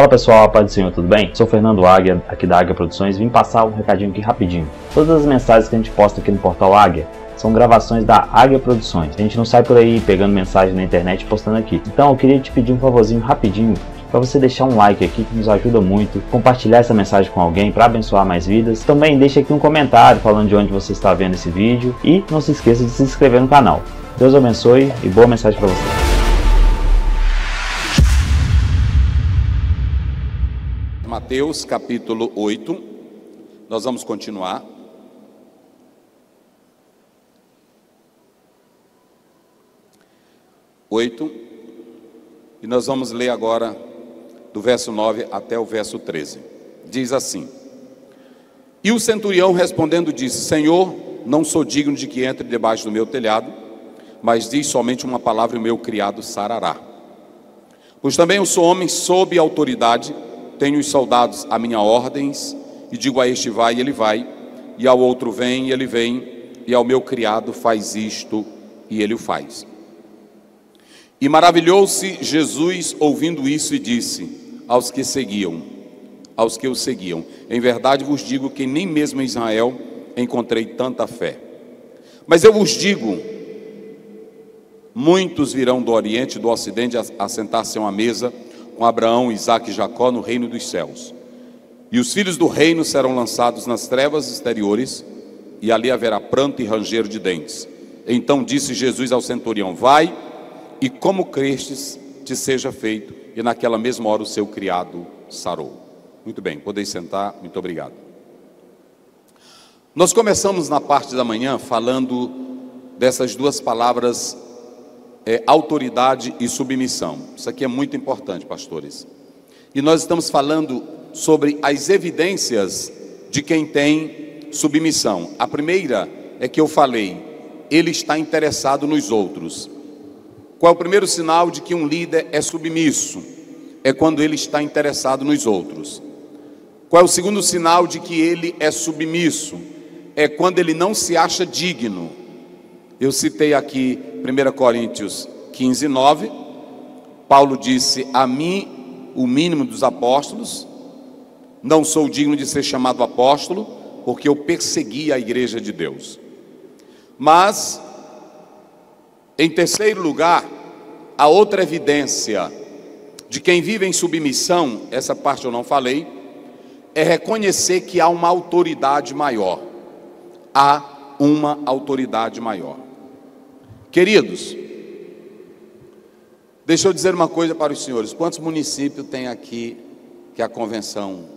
Fala pessoal, paz do Senhor, tudo bem? Sou Fernando Águia, aqui da Águia Produções, vim passar um recadinho aqui rapidinho. Todas as mensagens que a gente posta aqui no portal Águia são gravações da Águia Produções. A gente não sai por aí pegando mensagem na internet e postando aqui. Então eu queria te pedir um favorzinho rapidinho para você deixar um like aqui que nos ajuda muito, compartilhar essa mensagem com alguém para abençoar mais vidas. Também deixa aqui um comentário falando de onde você está vendo esse vídeo e não se esqueça de se inscrever no canal. Deus abençoe e boa mensagem para você. Mateus capítulo 8, nós vamos continuar. Oito, e nós vamos ler agora do verso 9 até o verso 13. Diz assim: E o centurião respondendo disse: Senhor, não sou digno de que entre debaixo do meu telhado, mas diz somente uma palavra e o meu criado sarará. Pois também eu sou homem sob autoridade, tenho os soldados a minha ordens, e digo a este vai e ele vai, e ao outro vem e ele vem, e ao meu criado faz isto e ele o faz. E maravilhou-se Jesus ouvindo isso e disse aos que seguiam, aos que o seguiam: Em verdade vos digo que nem mesmo em Israel encontrei tanta fé. Mas eu vos digo: muitos virão do Oriente e do Ocidente a, sentar-se a uma mesa com Abraão, Isaac e Jacó no reino dos céus. E os filhos do reino serão lançados nas trevas exteriores, e ali haverá pranto e ranger de dentes. Então disse Jesus ao centurião: Vai e como crestes, te seja feito. E naquela mesma hora o seu criado sarou. Muito bem, podeis sentar, muito obrigado. Nós começamos na parte da manhã falando dessas duas palavras, é, autoridade e submissão. Isso aqui é muito importante, pastores. E nós estamos falando sobre as evidências de quem tem submissão. A primeira é que eu falei, ele está interessado nos outros. Qual é o primeiro sinal de que um líder é submisso? É quando ele está interessado nos outros. Qual é o segundo sinal de que ele é submisso? É quando ele não se acha digno. Eu citei aqui 1 Coríntios 15, 9. Paulo disse: A mim, o mínimo dos apóstolos, não sou digno de ser chamado apóstolo, porque eu persegui a igreja de Deus. Mas em terceiro lugar, a outra evidência de quem vive em submissão, essa parte eu não falei, é reconhecer que há uma autoridade maior. Há uma autoridade maior. Queridos, deixa eu dizer uma coisa para os senhores: quantos municípios tem aqui que a convenção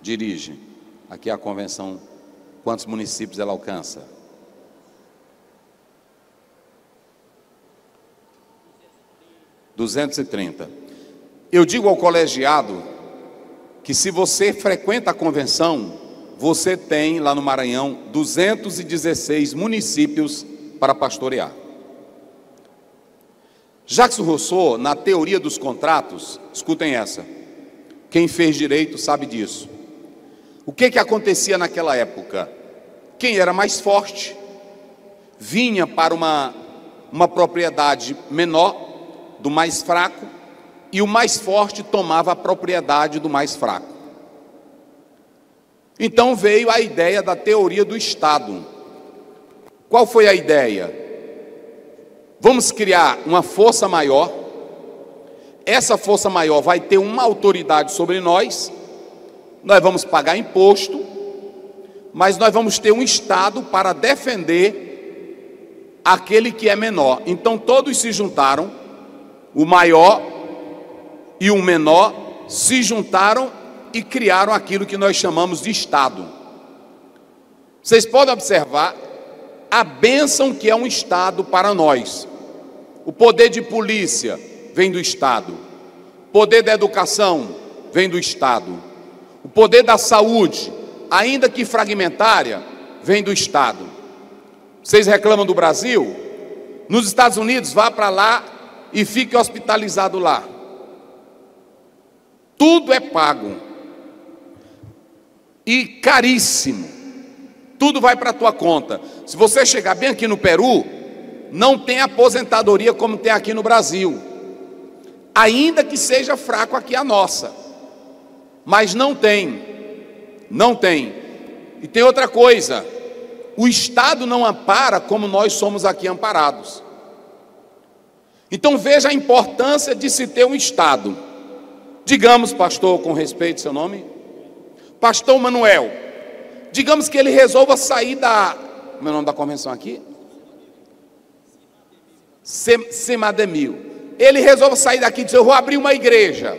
dirige? Aqui a convenção, quantos municípios ela alcança? 230. Eu digo ao colegiado que se você frequenta a convenção, você tem lá no Maranhão 216 municípios para pastorear. Jacques Rousseau, na teoria dos contratos, escutem essa. Quem fez direito sabe disso. O que que acontecia naquela época? Quem era mais forte vinha para uma uma propriedade menor do mais fraco, e o mais forte tomava a propriedade do mais fraco. Então veio a ideia da teoria do Estado. Qual foi a ideia? Vamos criar uma força maior, essa força maior vai ter uma autoridade sobre nós, nós vamos pagar imposto, mas nós vamos ter um Estado para defender aquele que é menor. Então todos se juntaram o maior e o menor se juntaram e criaram aquilo que nós chamamos de Estado. Vocês podem observar a bênção que é um Estado para nós. O poder de polícia vem do Estado, o poder da educação vem do Estado, o poder da saúde, ainda que fragmentária, vem do Estado. Vocês reclamam do Brasil? Nos Estados Unidos, vá para lá e fique hospitalizado lá. Tudo é pago. E caríssimo. Tudo vai para a tua conta. Se você chegar bem aqui no Peru, não tem aposentadoria como tem aqui no Brasil. ainda que seja fraco aqui a nossa. Mas não tem, não tem. E tem outra coisa: o Estado não ampara como nós somos aqui amparados. Então veja a importância de se ter um Estado. Digamos, pastor, com respeito seu nome, Pastor Manuel, digamos que ele resolva sair da. Como é o nome da convenção aqui? Semademil. Ele resolve sair daqui e dizer: Eu vou abrir uma igreja.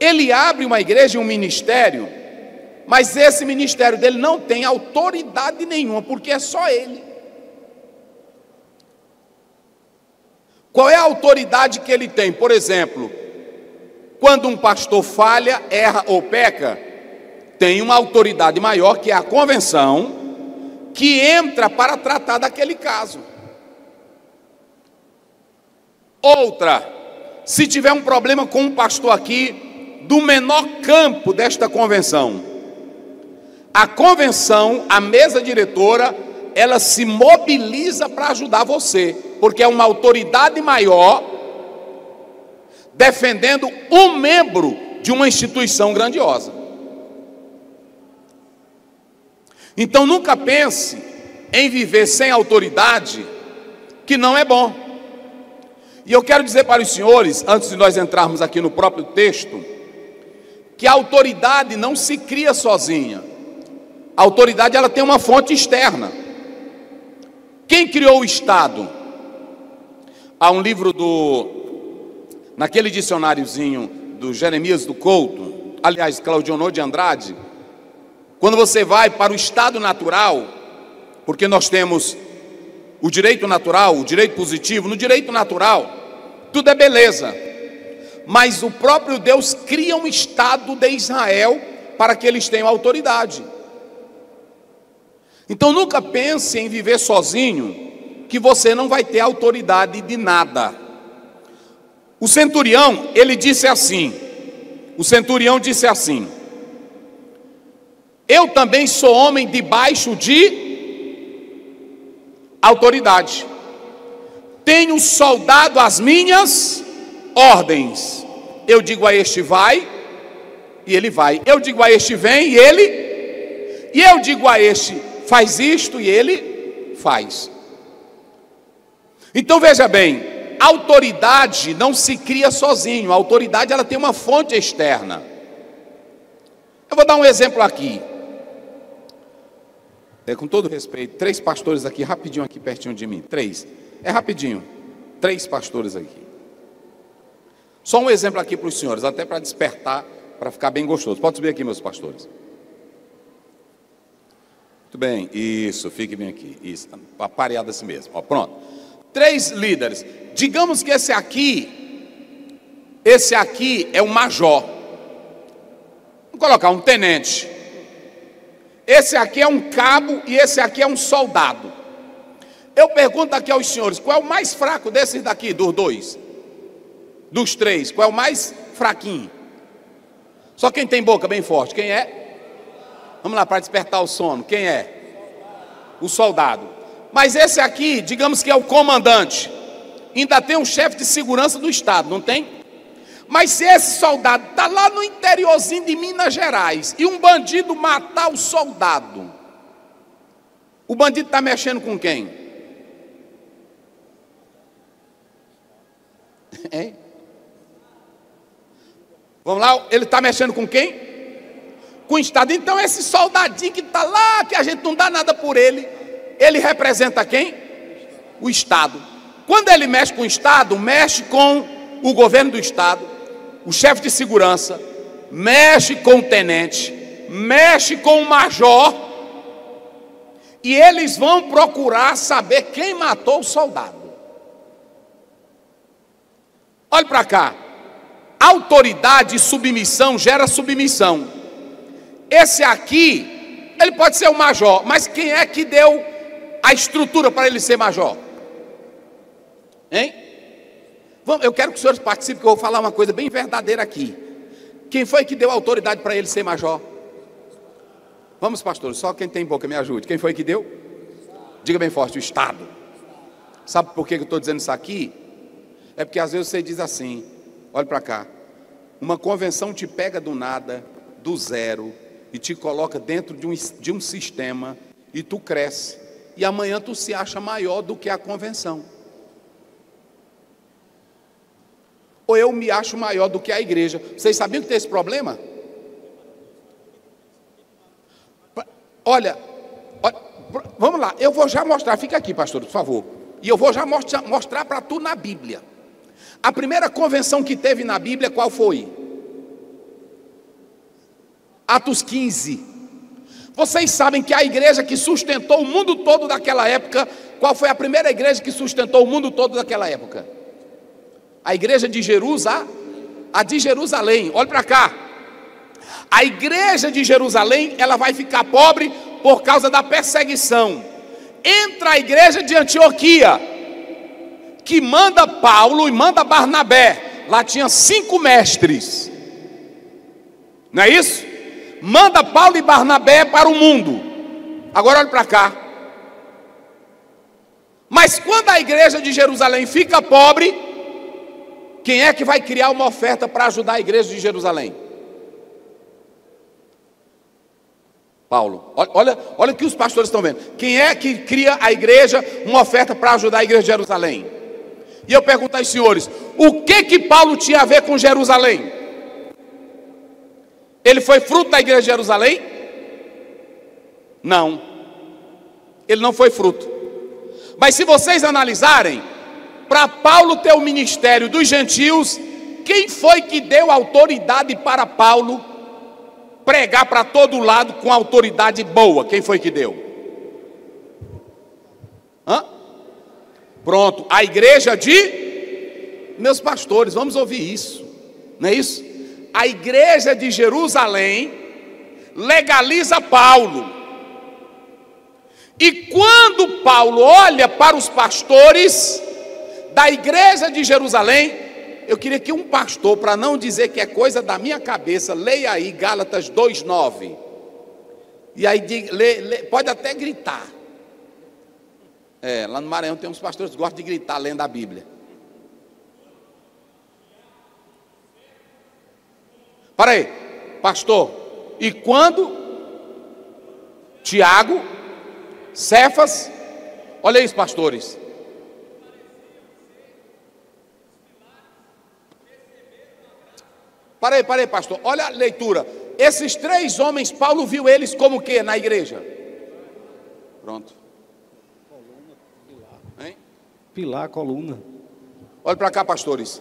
Ele abre uma igreja um ministério, mas esse ministério dele não tem autoridade nenhuma, porque é só ele. Qual é a autoridade que ele tem? Por exemplo, quando um pastor falha, erra ou peca, tem uma autoridade maior que é a convenção, que entra para tratar daquele caso. Outra, se tiver um problema com um pastor aqui, do menor campo desta convenção, a convenção, a mesa diretora, ela se mobiliza para ajudar você, porque é uma autoridade maior defendendo um membro de uma instituição grandiosa. Então nunca pense em viver sem autoridade, que não é bom. E eu quero dizer para os senhores, antes de nós entrarmos aqui no próprio texto, que a autoridade não se cria sozinha. A autoridade ela tem uma fonte externa. Quem criou o Estado? Há um livro do naquele dicionáriozinho do Jeremias do Couto, aliás, Claudionor de Andrade, quando você vai para o estado natural, porque nós temos o direito natural, o direito positivo, no direito natural, tudo é beleza. Mas o próprio Deus cria um estado de Israel para que eles tenham autoridade. Então nunca pense em viver sozinho, que você não vai ter autoridade de nada. O centurião, ele disse assim: o centurião disse assim: eu também sou homem debaixo de autoridade. Tenho soldado as minhas ordens. Eu digo a este vai, e ele vai. Eu digo a este vem, e ele. E eu digo a este faz isto, e ele faz. Então veja bem, autoridade não se cria sozinho. A autoridade ela tem uma fonte externa. Eu vou dar um exemplo aqui é, com todo respeito, três pastores aqui, rapidinho aqui pertinho de mim. Três. É rapidinho. Três pastores aqui. Só um exemplo aqui para os senhores, até para despertar, para ficar bem gostoso. Pode subir aqui, meus pastores. Muito bem, isso, fique bem aqui. Isso, apareado assim mesmo. Ó, pronto. Três líderes. Digamos que esse aqui, esse aqui é um major. Vamos colocar um tenente. Esse aqui é um cabo e esse aqui é um soldado. Eu pergunto aqui aos senhores: qual é o mais fraco desses daqui, dos dois? Dos três, qual é o mais fraquinho? Só quem tem boca bem forte, quem é? Vamos lá para despertar o sono, quem é? O soldado. Mas esse aqui, digamos que é o comandante. Ainda tem um chefe de segurança do Estado, não tem? Mas se esse soldado está lá no interiorzinho de Minas Gerais e um bandido matar o soldado, o bandido está mexendo com quem? Hein? Vamos lá, ele está mexendo com quem? Com o Estado. Então, esse soldadinho que está lá, que a gente não dá nada por ele, ele representa quem? O Estado. Quando ele mexe com o Estado, mexe com o governo do Estado, o chefe de segurança, mexe com o tenente, mexe com o major, e eles vão procurar saber quem matou o soldado. Olhe para cá. Autoridade e submissão gera submissão. Esse aqui, ele pode ser o major, mas quem é que deu a estrutura para ele ser major? Hein? Eu quero que os senhores participem, que eu vou falar uma coisa bem verdadeira aqui. Quem foi que deu autoridade para ele ser major? Vamos, pastor, só quem tem boca me ajude. Quem foi que deu? Diga bem forte: o Estado. Sabe por que eu estou dizendo isso aqui? É porque às vezes você diz assim: olha para cá, uma convenção te pega do nada, do zero, e te coloca dentro de um, de um sistema, e tu cresce, e amanhã tu se acha maior do que a convenção. Ou eu me acho maior do que a igreja. Vocês sabiam que tem esse problema? Olha, olha vamos lá, eu vou já mostrar, fica aqui, pastor, por favor. E eu vou já mostrar, mostrar para tu na Bíblia. A primeira convenção que teve na Bíblia, qual foi? Atos 15. Vocês sabem que a igreja que sustentou o mundo todo daquela época, qual foi a primeira igreja que sustentou o mundo todo daquela época? A igreja de Jerusalém, a de Jerusalém. Olha para cá. A igreja de Jerusalém, ela vai ficar pobre por causa da perseguição. Entra a igreja de Antioquia, que manda Paulo e manda Barnabé. Lá tinha cinco mestres. Não é isso? Manda Paulo e Barnabé para o mundo. Agora olhe para cá. Mas quando a igreja de Jerusalém fica pobre, quem é que vai criar uma oferta para ajudar a igreja de Jerusalém? Paulo. Olha, olha o que os pastores estão vendo. Quem é que cria a igreja uma oferta para ajudar a igreja de Jerusalém? E eu pergunto aos senhores: o que que Paulo tinha a ver com Jerusalém? Ele foi fruto da igreja de Jerusalém? Não. Ele não foi fruto. Mas se vocês analisarem, para Paulo ter o ministério dos gentios, quem foi que deu autoridade para Paulo pregar para todo lado com autoridade boa. Quem foi que deu? Hã? Pronto, a igreja de meus pastores, vamos ouvir isso, não é isso? A igreja de Jerusalém legaliza Paulo. E quando Paulo olha para os pastores da igreja de Jerusalém, eu queria que um pastor, para não dizer que é coisa da minha cabeça, leia aí Gálatas 2,9. E aí lê, lê, pode até gritar. É, lá no Maranhão tem uns pastores que gostam de gritar lendo a Bíblia. Para aí, pastor. E quando Tiago, Cefas, olha isso, pastores. Parei, parei, pastor. Olha a leitura. Esses três homens, Paulo viu eles como que na igreja? Pronto. Coluna, pilar. Hein? Pilar, coluna. Olha para cá, pastores.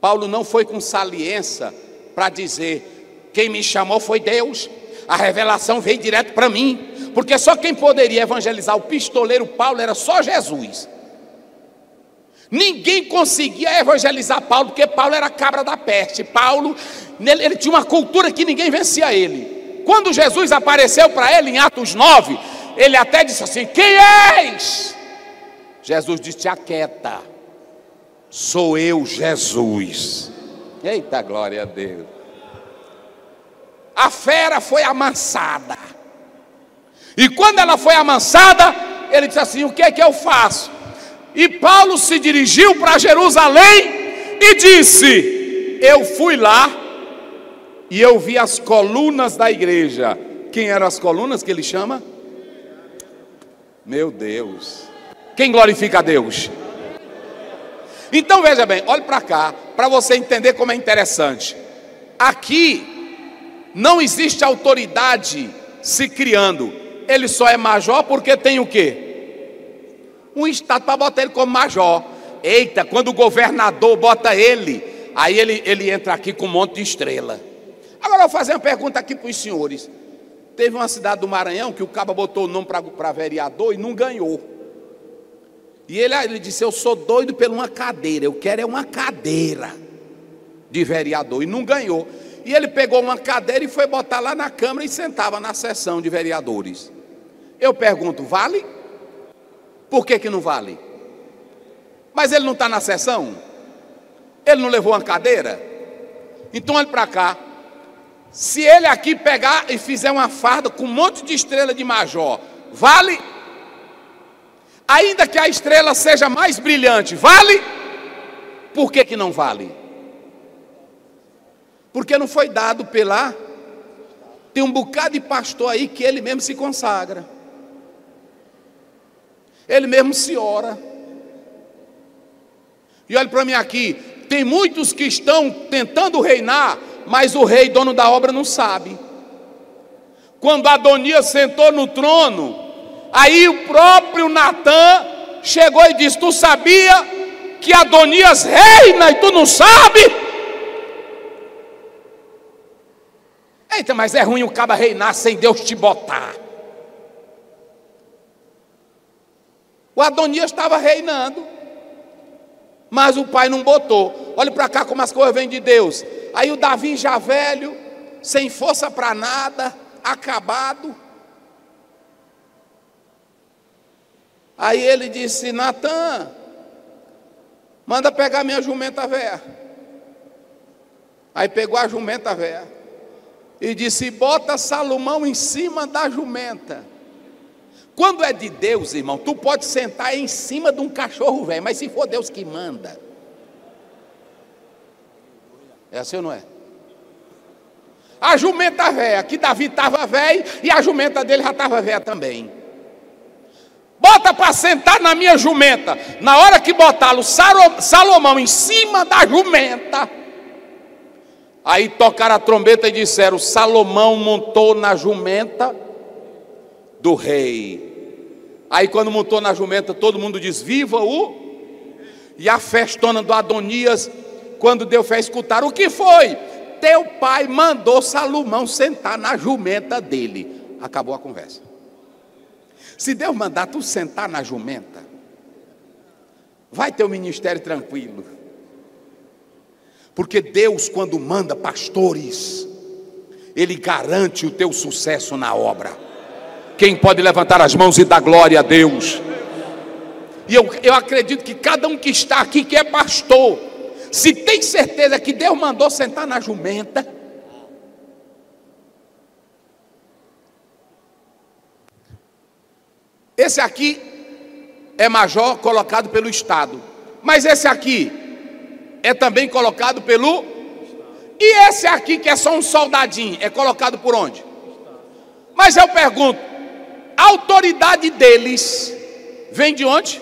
Paulo não foi com saliência para dizer: quem me chamou foi Deus. A revelação veio direto para mim, porque só quem poderia evangelizar o pistoleiro Paulo era só Jesus. Ninguém conseguia evangelizar Paulo, porque Paulo era cabra da peste. Paulo, ele, tinha uma cultura que ninguém vencia ele. Quando Jesus apareceu para ele em Atos 9, ele até disse assim: Quem és? Jesus disse: Aquieta, sou eu, Jesus. Eita glória a Deus. A fera foi amansada. E quando ela foi amansada, ele disse assim: O que é que eu faço? E Paulo se dirigiu para Jerusalém e disse: Eu fui lá e eu vi as colunas da igreja. Quem eram as colunas que ele chama? Meu Deus. Quem glorifica a Deus? Então veja bem, olhe para cá, para você entender como é interessante. Aqui não existe autoridade se criando. Ele só é major porque tem o quê? Um estado para botar ele como major. Eita, quando o governador bota ele, aí ele, ele entra aqui com um monte de estrela. Agora eu vou fazer uma pergunta aqui para os senhores. Teve uma cidade do Maranhão que o cabo botou o nome para vereador e não ganhou. E ele, ele disse: Eu sou doido por uma cadeira, eu quero é uma cadeira de vereador. E não ganhou. E ele pegou uma cadeira e foi botar lá na Câmara e sentava na sessão de vereadores. Eu pergunto: vale? Por que, que não vale? Mas ele não está na sessão? Ele não levou uma cadeira? Então olhe para cá. Se ele aqui pegar e fizer uma farda com um monte de estrela de major, vale? Ainda que a estrela seja mais brilhante, vale? Por que, que não vale? Porque não foi dado pela. Tem um bocado de pastor aí que ele mesmo se consagra. Ele mesmo se ora. E olhe para mim aqui, tem muitos que estão tentando reinar, mas o rei, dono da obra, não sabe. Quando Adonias sentou no trono, aí o próprio Natan chegou e disse: Tu sabia que Adonias reina e tu não sabe? Eita, mas é ruim o caba reinar sem Deus te botar. O Adonias estava reinando mas o pai não botou. Olha para cá como as coisas vêm de Deus. Aí o Davi já velho, sem força para nada, acabado. Aí ele disse: Natan, manda pegar minha jumenta velha. Aí pegou a jumenta velha e disse: Bota Salomão em cima da jumenta. Quando é de Deus, irmão, tu pode sentar em cima de um cachorro velho, mas se for Deus que manda. É assim ou não é? A jumenta velha, que Davi estava velho e a jumenta dele já estava velha também. Bota para sentar na minha jumenta. Na hora que botá-lo Salomão em cima da jumenta. Aí tocaram a trombeta e disseram: Salomão montou na jumenta do rei. Aí quando montou na jumenta, todo mundo diz: Viva o. E a festona do Adonias, quando Deus fez escutar, o que foi? Teu pai mandou Salomão sentar na jumenta dele. Acabou a conversa. Se Deus mandar tu sentar na jumenta, vai ter o um ministério tranquilo. Porque Deus, quando manda pastores, Ele garante o teu sucesso na obra. Quem pode levantar as mãos e dar glória a Deus? E eu, eu acredito que cada um que está aqui, que é pastor, se tem certeza que Deus mandou sentar na jumenta, esse aqui é major colocado pelo Estado, mas esse aqui é também colocado pelo. E esse aqui, que é só um soldadinho, é colocado por onde? Mas eu pergunto, autoridade deles vem de onde?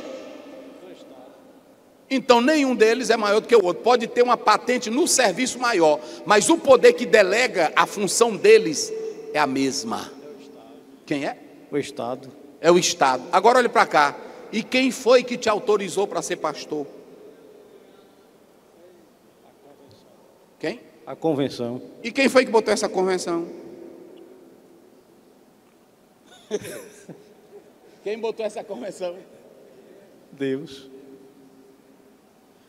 Então nenhum deles é maior do que o outro. Pode ter uma patente no serviço maior, mas o poder que delega a função deles é a mesma. Quem é? O Estado. É o Estado. Agora olhe para cá. E quem foi que te autorizou para ser pastor? Quem? A convenção. E quem foi que botou essa convenção? Quem botou essa convenção? Deus.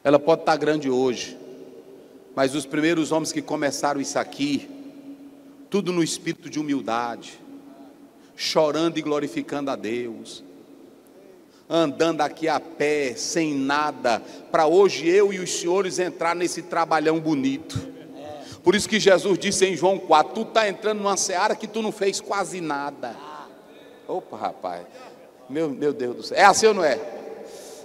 Ela pode estar grande hoje, mas os primeiros homens que começaram isso aqui, tudo no espírito de humildade, chorando e glorificando a Deus, andando aqui a pé, sem nada, para hoje eu e os senhores entrar nesse trabalhão bonito. Por isso que Jesus disse em João 4: Tu está entrando numa seara que tu não fez quase nada. Opa, rapaz. Meu, meu Deus do céu. É assim ou não é?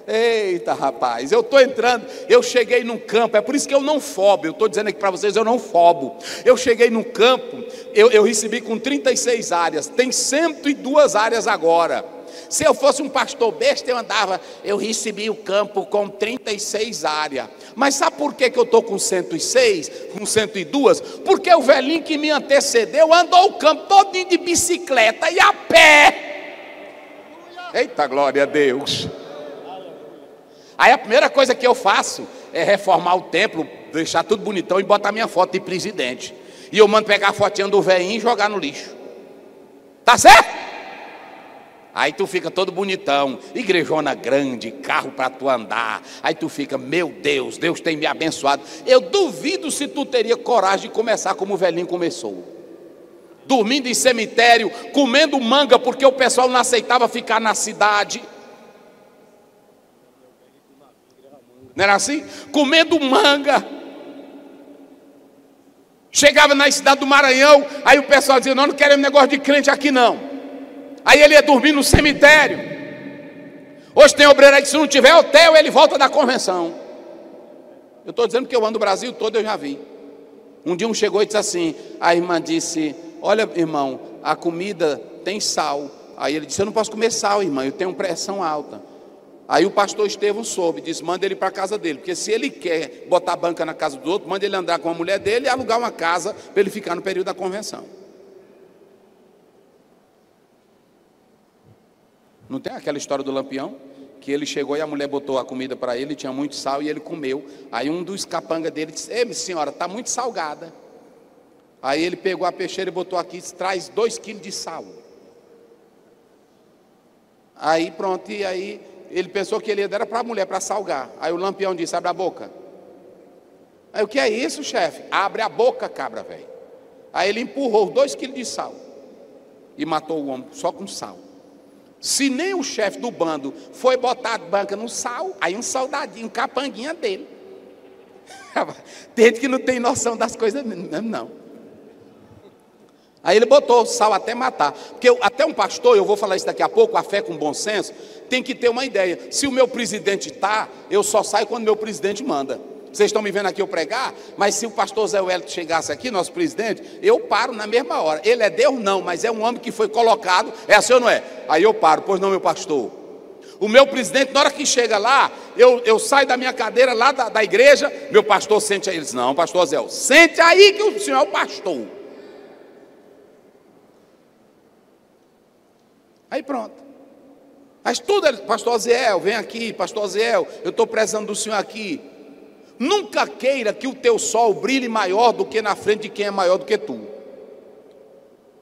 Eita, rapaz, eu estou entrando, eu cheguei num campo, é por isso que eu não fobo, eu estou dizendo aqui para vocês, eu não fobo. Eu cheguei num campo, eu, eu recebi com 36 áreas, tem 102 áreas agora. Se eu fosse um pastor besta, eu andava, eu recebi o campo com 36 áreas. Mas sabe por que, que eu estou com 106, com 102? Porque o velhinho que me antecedeu andou o campo todinho de bicicleta e a pé. Eita glória a Deus. Aí a primeira coisa que eu faço é reformar o templo, deixar tudo bonitão e botar minha foto de presidente. E eu mando pegar a fotinha do velhinho e jogar no lixo. Tá certo? Aí tu fica todo bonitão, igrejona grande, carro para tu andar. Aí tu fica, meu Deus, Deus tem me abençoado. Eu duvido se tu teria coragem de começar como o velhinho começou dormindo em cemitério, comendo manga porque o pessoal não aceitava ficar na cidade. Não era assim? Comendo manga. Chegava na cidade do Maranhão, aí o pessoal dizia: Não, não queremos negócio de crente aqui não. Aí ele ia dormir no cemitério. Hoje tem obreiro aí que se não tiver hotel, ele volta da convenção. Eu estou dizendo que eu ando o Brasil todo, eu já vi. Um dia um chegou e disse assim: a irmã disse: Olha, irmão, a comida tem sal. Aí ele disse: Eu não posso comer sal, irmã, eu tenho pressão alta. Aí o pastor Estevão soube, disse: manda ele para a casa dele, porque se ele quer botar banca na casa do outro, manda ele andar com a mulher dele e alugar uma casa para ele ficar no período da convenção. Não tem aquela história do lampião? Que ele chegou e a mulher botou a comida para ele, tinha muito sal e ele comeu. Aí um dos capangas dele disse: Ei, senhora, está muito salgada. Aí ele pegou a peixeira e botou aqui, traz dois quilos de sal. Aí pronto, e aí ele pensou que ele ia dar para a mulher, para salgar. Aí o lampião disse: abre a boca. Aí o que é isso, chefe? Abre a boca, cabra, velho. Aí ele empurrou dois quilos de sal e matou o homem só com sal. Se nem o chefe do bando foi botar a banca no sal, aí um soldadinho, um capanguinha dele. tem gente que não tem noção das coisas, não. Aí ele botou sal até matar. Porque eu, até um pastor, eu vou falar isso daqui a pouco, a fé com bom senso, tem que ter uma ideia. Se o meu presidente está, eu só saio quando meu presidente manda. Vocês estão me vendo aqui eu pregar, mas se o pastor Zé Wellington chegasse aqui, nosso presidente, eu paro na mesma hora. Ele é Deus? Não, mas é um homem que foi colocado, é assim ou não é? Aí eu paro, pois não, meu pastor. O meu presidente, na hora que chega lá, eu, eu saio da minha cadeira lá da, da igreja, meu pastor sente aí. Eles, não, pastor Zé, sente aí que o senhor é o pastor. Aí pronto. Mas tudo, pastor Ziel, vem aqui, pastor Ziel, eu estou prezando do senhor aqui. Nunca queira que o teu sol brilhe maior do que na frente de quem é maior do que tu.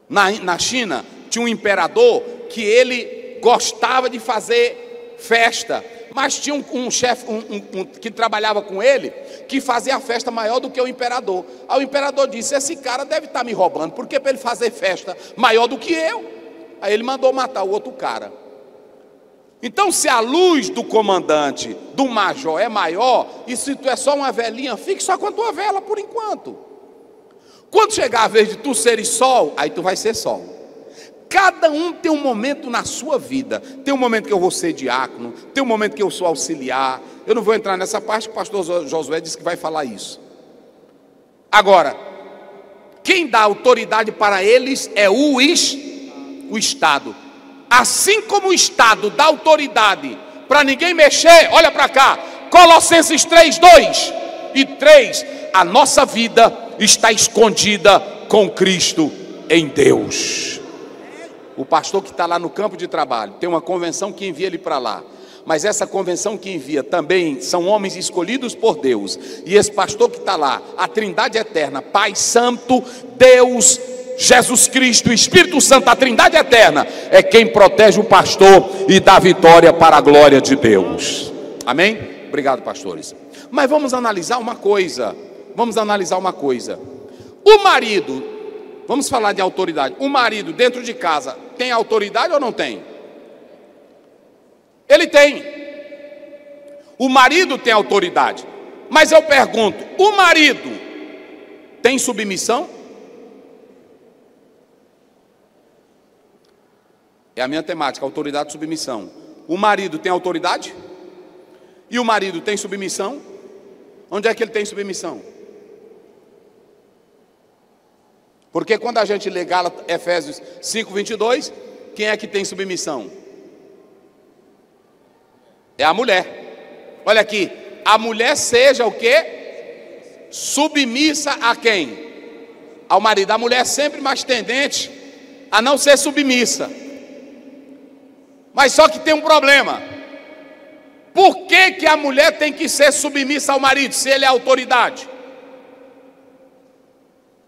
Na, na China, tinha um imperador que ele gostava de fazer festa, mas tinha um, um chefe um, um, um, que trabalhava com ele que fazia a festa maior do que o imperador. Aí o imperador disse: Esse cara deve estar tá me roubando, porque para ele fazer festa maior do que eu. Aí ele mandou matar o outro cara. Então, se a luz do comandante, do major, é maior, e se tu é só uma velhinha, fique só com a tua vela por enquanto. Quando chegar a vez de tu seres sol, aí tu vai ser sol. Cada um tem um momento na sua vida. Tem um momento que eu vou ser diácono, tem um momento que eu sou auxiliar. Eu não vou entrar nessa parte, o pastor Josué disse que vai falar isso. Agora, quem dá autoridade para eles é o, o Estado. Assim como o Estado dá autoridade para ninguém mexer, olha para cá, Colossenses 3, 2 e 3, a nossa vida está escondida com Cristo em Deus. O pastor que está lá no campo de trabalho tem uma convenção que envia ele para lá. Mas essa convenção que envia também são homens escolhidos por Deus. E esse pastor que está lá, a Trindade Eterna, Pai Santo, Deus, Jesus Cristo, Espírito Santo, a Trindade eterna, é quem protege o pastor e dá vitória para a glória de Deus. Amém? Obrigado, pastores. Mas vamos analisar uma coisa. Vamos analisar uma coisa. O marido, vamos falar de autoridade. O marido dentro de casa tem autoridade ou não tem? Ele tem. O marido tem autoridade. Mas eu pergunto: o marido tem submissão? É a minha temática, autoridade e submissão. O marido tem autoridade? E o marido tem submissão? Onde é que ele tem submissão? Porque quando a gente lê Gálatas, Efésios 5, 22, quem é que tem submissão? É a mulher. Olha aqui, a mulher seja o que? Submissa a quem? Ao marido. A mulher é sempre mais tendente a não ser submissa. Mas só que tem um problema. Por que, que a mulher tem que ser submissa ao marido, se ele é autoridade?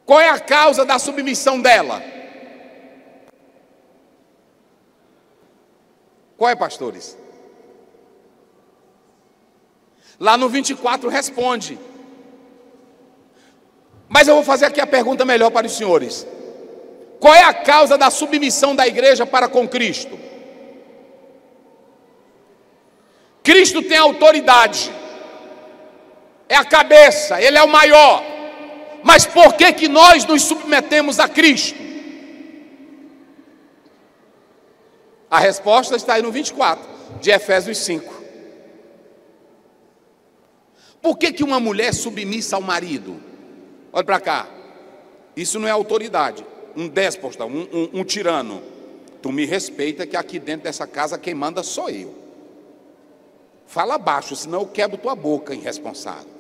Qual é a causa da submissão dela? Qual é, pastores? Lá no 24 responde. Mas eu vou fazer aqui a pergunta melhor para os senhores. Qual é a causa da submissão da igreja para com Cristo? Cristo tem autoridade, é a cabeça, Ele é o maior. Mas por que, que nós nos submetemos a Cristo? A resposta está aí no 24 de Efésios 5. Por que, que uma mulher é submissa ao marido? Olha para cá. Isso não é autoridade. Um déspota, um, um, um tirano. Tu me respeita que aqui dentro dessa casa quem manda sou eu. Fala baixo, senão eu quebro tua boca, irresponsável.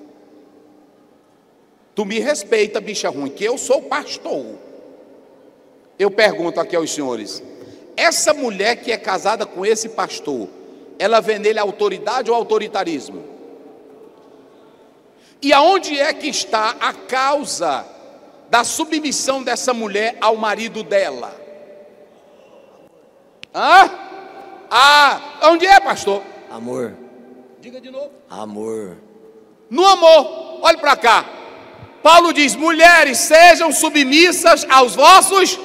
Tu me respeita, bicha ruim, que eu sou pastor. Eu pergunto aqui aos senhores: essa mulher que é casada com esse pastor, ela vê nele autoridade ou autoritarismo? E aonde é que está a causa da submissão dessa mulher ao marido dela? Hã? Ah, onde é, pastor? Amor. Diga de novo. Amor. No amor, olhe para cá. Paulo diz: mulheres, sejam submissas aos vossos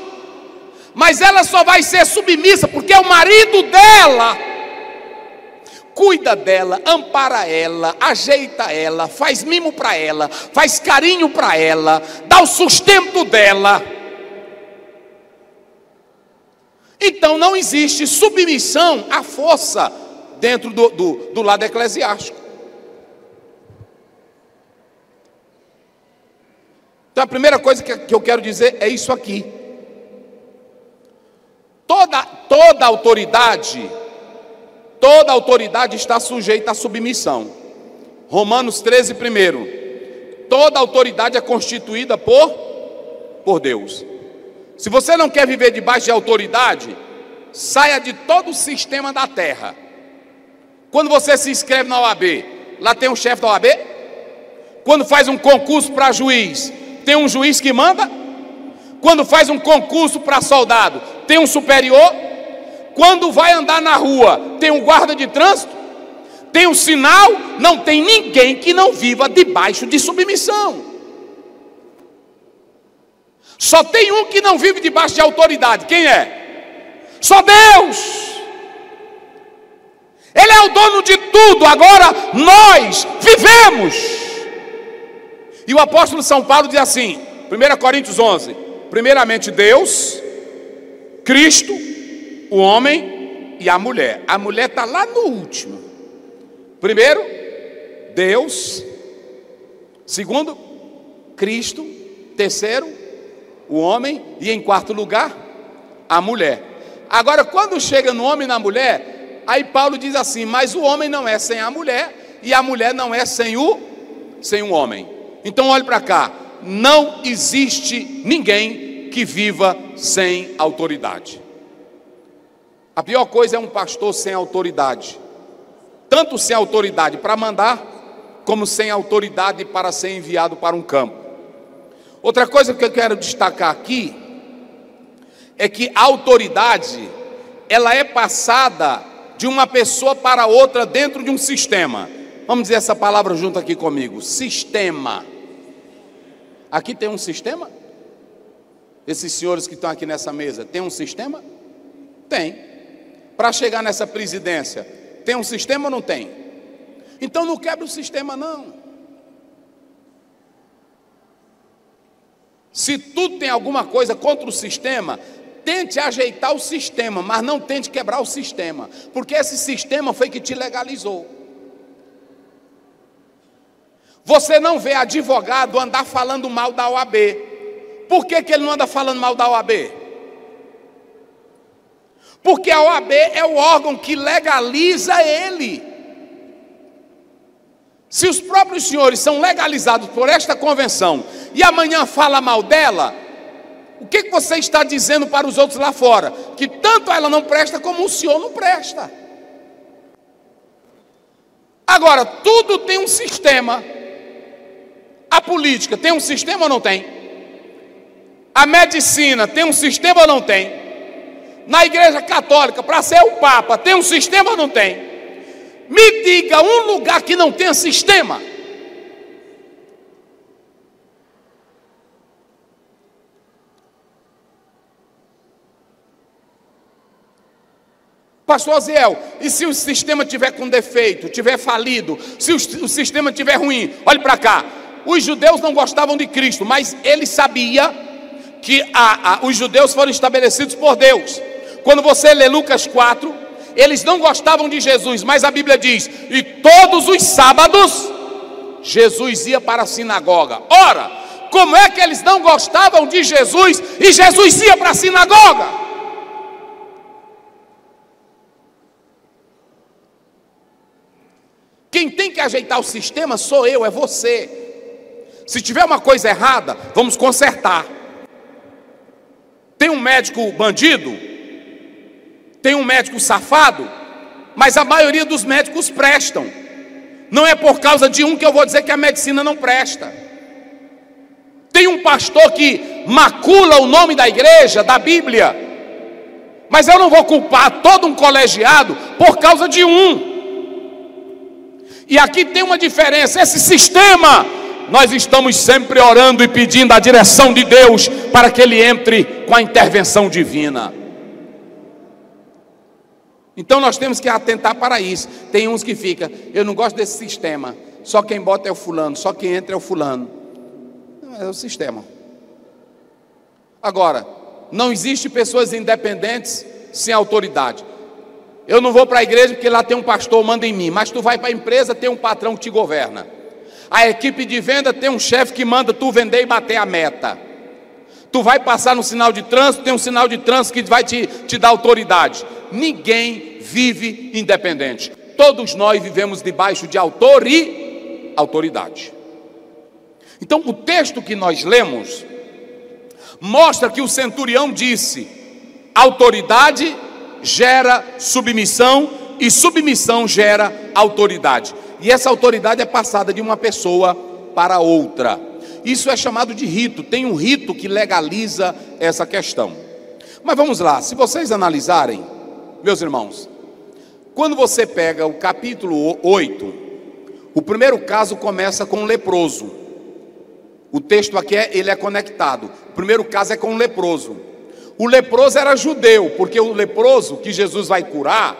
mas ela só vai ser submissa porque é o marido dela. Cuida dela, ampara ela, ajeita ela, faz mimo para ela, faz carinho para ela, dá o sustento dela. Então não existe submissão à força dentro do, do, do lado eclesiástico. Então a primeira coisa que, eu quero dizer é isso aqui. Toda, toda autoridade, toda autoridade está sujeita à submissão. Romanos 13, primeiro. Toda autoridade é constituída por, por Deus. Se você não quer viver debaixo de autoridade, saia de todo o sistema da terra. Quando você se inscreve na OAB, lá tem um chefe da OAB. Quando faz um concurso para juiz, tem um juiz que manda. Quando faz um concurso para soldado, tem um superior. Quando vai andar na rua, tem um guarda de trânsito. Tem um sinal. Não tem ninguém que não viva debaixo de submissão. Só tem um que não vive debaixo de autoridade. Quem é? Só Deus. Ele é o dono de tudo. Agora nós vivemos. E o apóstolo São Paulo diz assim, 1 Coríntios 11: primeiramente Deus, Cristo, o homem e a mulher. A mulher está lá no último. Primeiro, Deus. Segundo, Cristo. Terceiro, o homem. E em quarto lugar, a mulher. Agora, quando chega no homem e na mulher, aí Paulo diz assim: Mas o homem não é sem a mulher, e a mulher não é sem o, sem o homem. Então, olhe para cá não existe ninguém que viva sem autoridade. A pior coisa é um pastor sem autoridade, tanto sem autoridade para mandar, como sem autoridade para ser enviado para um campo. Outra coisa que eu quero destacar aqui é que a autoridade ela é passada de uma pessoa para outra dentro de um sistema. Vamos dizer essa palavra junto aqui comigo: sistema. Aqui tem um sistema? Esses senhores que estão aqui nessa mesa, tem um sistema? Tem. Para chegar nessa presidência, tem um sistema ou não tem? Então não quebra o sistema, não. Se tu tem alguma coisa contra o sistema, tente ajeitar o sistema, mas não tente quebrar o sistema, porque esse sistema foi que te legalizou. Você não vê advogado andar falando mal da OAB. Por que, que ele não anda falando mal da OAB? Porque a OAB é o órgão que legaliza ele. Se os próprios senhores são legalizados por esta convenção e amanhã fala mal dela, o que, que você está dizendo para os outros lá fora? Que tanto ela não presta como o senhor não presta. Agora, tudo tem um sistema. A política tem um sistema ou não tem? A medicina tem um sistema ou não tem? Na igreja católica, para ser o Papa, tem um sistema ou não tem? Me diga um lugar que não tenha sistema. Pastor Aziel, e se o sistema tiver com defeito, tiver falido, se o, o sistema tiver ruim, olhe para cá, os judeus não gostavam de Cristo, mas ele sabia que a, a, os judeus foram estabelecidos por Deus. Quando você lê Lucas 4, eles não gostavam de Jesus, mas a Bíblia diz: e todos os sábados Jesus ia para a sinagoga. Ora, como é que eles não gostavam de Jesus e Jesus ia para a sinagoga? Quem tem que ajeitar o sistema sou eu, é você. Se tiver uma coisa errada, vamos consertar. Tem um médico bandido, tem um médico safado, mas a maioria dos médicos prestam. Não é por causa de um que eu vou dizer que a medicina não presta. Tem um pastor que macula o nome da igreja, da Bíblia, mas eu não vou culpar todo um colegiado por causa de um. E aqui tem uma diferença: esse sistema, nós estamos sempre orando e pedindo a direção de Deus para que Ele entre com a intervenção divina. Então nós temos que atentar para isso. Tem uns que ficam, eu não gosto desse sistema. Só quem bota é o fulano, só quem entra é o fulano. Não, é o sistema. Agora, não existe pessoas independentes sem autoridade. Eu não vou para a igreja porque lá tem um pastor, manda em mim. Mas tu vai para a empresa, tem um patrão que te governa. A equipe de venda tem um chefe que manda tu vender e bater a meta. Tu vai passar no sinal de trânsito, tem um sinal de trânsito que vai te, te dar autoridade. Ninguém vive independente. Todos nós vivemos debaixo de autor e autoridade. Então, o texto que nós lemos mostra que o centurião disse: autoridade gera submissão e submissão gera autoridade. E essa autoridade é passada de uma pessoa para outra. Isso é chamado de rito. Tem um rito que legaliza essa questão. Mas vamos lá, se vocês analisarem, meus irmãos, quando você pega o capítulo 8, o primeiro caso começa com um leproso. O texto aqui é, ele é conectado. O primeiro caso é com um leproso. O leproso era judeu, porque o leproso que Jesus vai curar,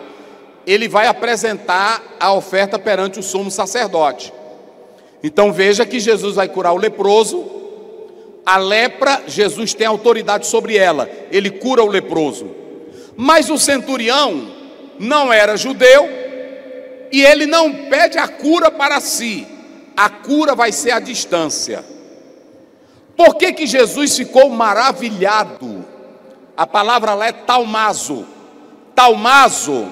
ele vai apresentar a oferta perante o sumo sacerdote. Então veja que Jesus vai curar o leproso, a lepra, Jesus tem autoridade sobre ela, ele cura o leproso. Mas o centurião não era judeu e ele não pede a cura para si, a cura vai ser à distância. Por que, que Jesus ficou maravilhado? A palavra lá é talmazo. Talmazo,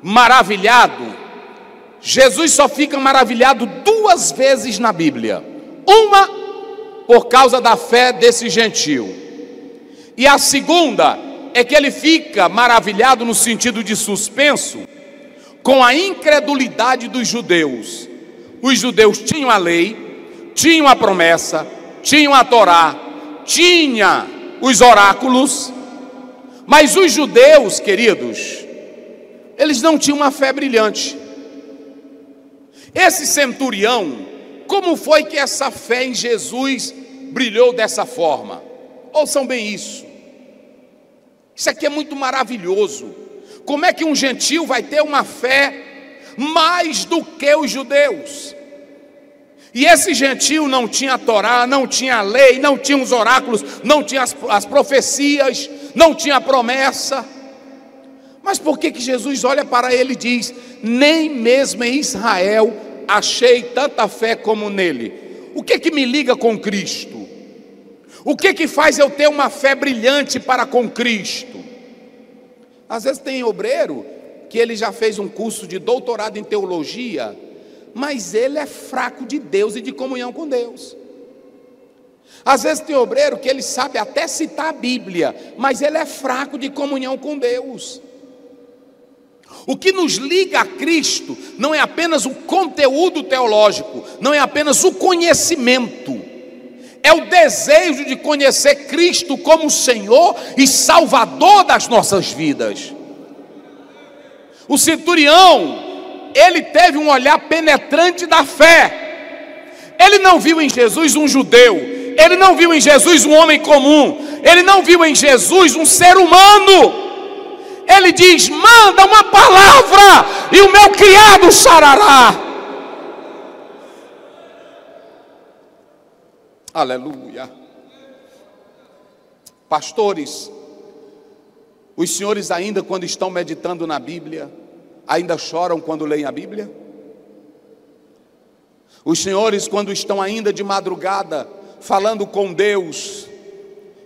maravilhado. Jesus só fica maravilhado duas vezes na Bíblia. Uma por causa da fé desse gentil. E a segunda é que ele fica maravilhado no sentido de suspenso com a incredulidade dos judeus. Os judeus tinham a lei, tinham a promessa, tinham a Torá, tinha os oráculos, mas os judeus, queridos, eles não tinham uma fé brilhante. Esse centurião, como foi que essa fé em Jesus brilhou dessa forma? Ouçam bem isso. Isso aqui é muito maravilhoso. Como é que um gentil vai ter uma fé mais do que os judeus? E esse gentil não tinha a Torá, não tinha a lei, não tinha os oráculos, não tinha as, as profecias, não tinha a promessa. Mas por que, que Jesus olha para ele e diz: Nem mesmo em Israel achei tanta fé como nele? O que que me liga com Cristo? O que que faz eu ter uma fé brilhante para com Cristo? Às vezes tem obreiro que ele já fez um curso de doutorado em teologia mas ele é fraco de Deus e de comunhão com Deus. Às vezes tem obreiro que ele sabe até citar a Bíblia, mas ele é fraco de comunhão com Deus. O que nos liga a Cristo não é apenas o conteúdo teológico, não é apenas o conhecimento, é o desejo de conhecer Cristo como Senhor e Salvador das nossas vidas. O centurião ele teve um olhar penetrante da fé. Ele não viu em Jesus um judeu, ele não viu em Jesus um homem comum, ele não viu em Jesus um ser humano. Ele diz: manda uma palavra e o meu criado sarará. Aleluia. Pastores, os senhores ainda quando estão meditando na Bíblia, ainda choram quando leem a Bíblia? Os senhores, quando estão ainda de madrugada, falando com Deus,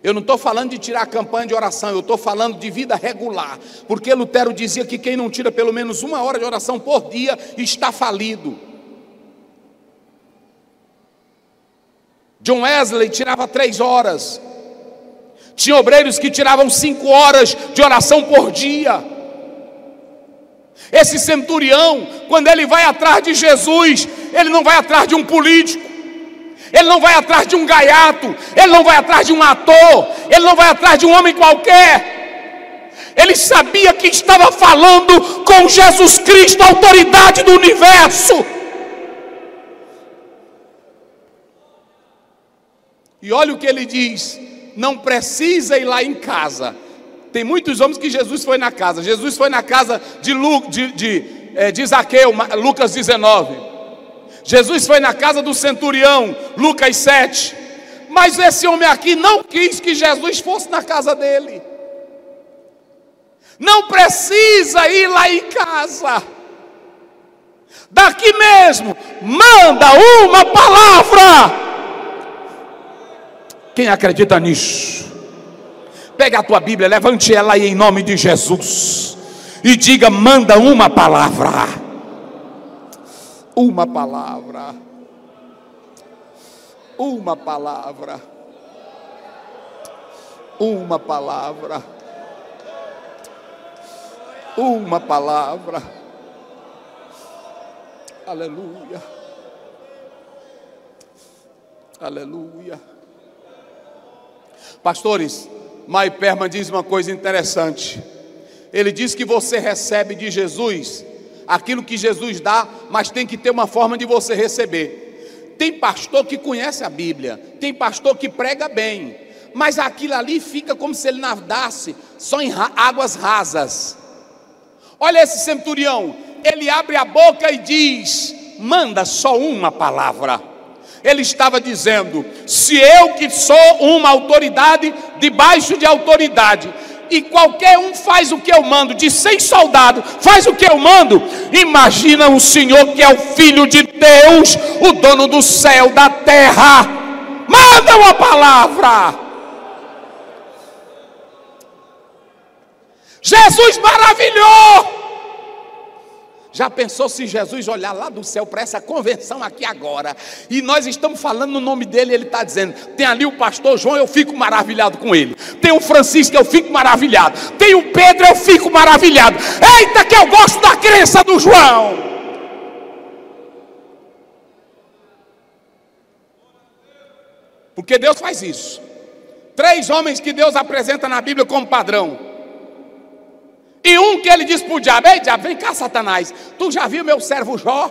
eu não estou falando de tirar a campanha de oração, eu estou falando de vida regular, porque Lutero dizia que quem não tira pelo menos uma hora de oração por dia está falido. John Wesley tirava três horas, tinha obreiros que tiravam cinco horas de oração por dia. Esse centurião, quando ele vai atrás de Jesus, ele não vai atrás de um político, ele não vai atrás de um gaiato, ele não vai atrás de um ator, ele não vai atrás de um homem qualquer. Ele sabia que estava falando com Jesus Cristo, a autoridade do universo. E olha o que ele diz: não precisa ir lá em casa. Tem muitos homens que Jesus foi na casa. Jesus foi na casa de, Lu, de, de, é, de Zaqueu, Lucas 19. Jesus foi na casa do centurião, Lucas 7. Mas esse homem aqui não quis que Jesus fosse na casa dele. Não precisa ir lá em casa. Daqui mesmo, manda uma palavra. Quem acredita nisso? Pega a tua Bíblia, levante ela aí em nome de Jesus e diga: manda uma palavra. Uma palavra. Uma palavra. Uma palavra. Uma palavra. Aleluia. Aleluia. Pastores, Mai Perman diz uma coisa interessante. Ele diz que você recebe de Jesus aquilo que Jesus dá, mas tem que ter uma forma de você receber. Tem pastor que conhece a Bíblia, tem pastor que prega bem, mas aquilo ali fica como se ele nadasse só em águas rasas. Olha esse centurião, ele abre a boca e diz: manda só uma palavra ele estava dizendo: se eu que sou uma autoridade, debaixo de autoridade, e qualquer um faz o que eu mando, de 100 soldados faz o que eu mando, imagina o Senhor que é o Filho de Deus, o dono do céu, da terra, manda uma palavra. Jesus maravilhou. Já pensou se Jesus olhar lá do céu para essa convenção aqui agora, e nós estamos falando no nome dele, ele está dizendo: tem ali o pastor João, eu fico maravilhado com ele, tem o Francisco, eu fico maravilhado, tem o Pedro, eu fico maravilhado. Eita, que eu gosto da crença do João. Porque Deus faz isso. Três homens que Deus apresenta na Bíblia como padrão. E um que ele diz para o diabo: Ei, diabo, vem cá, Satanás. Tu já viu meu servo Jó?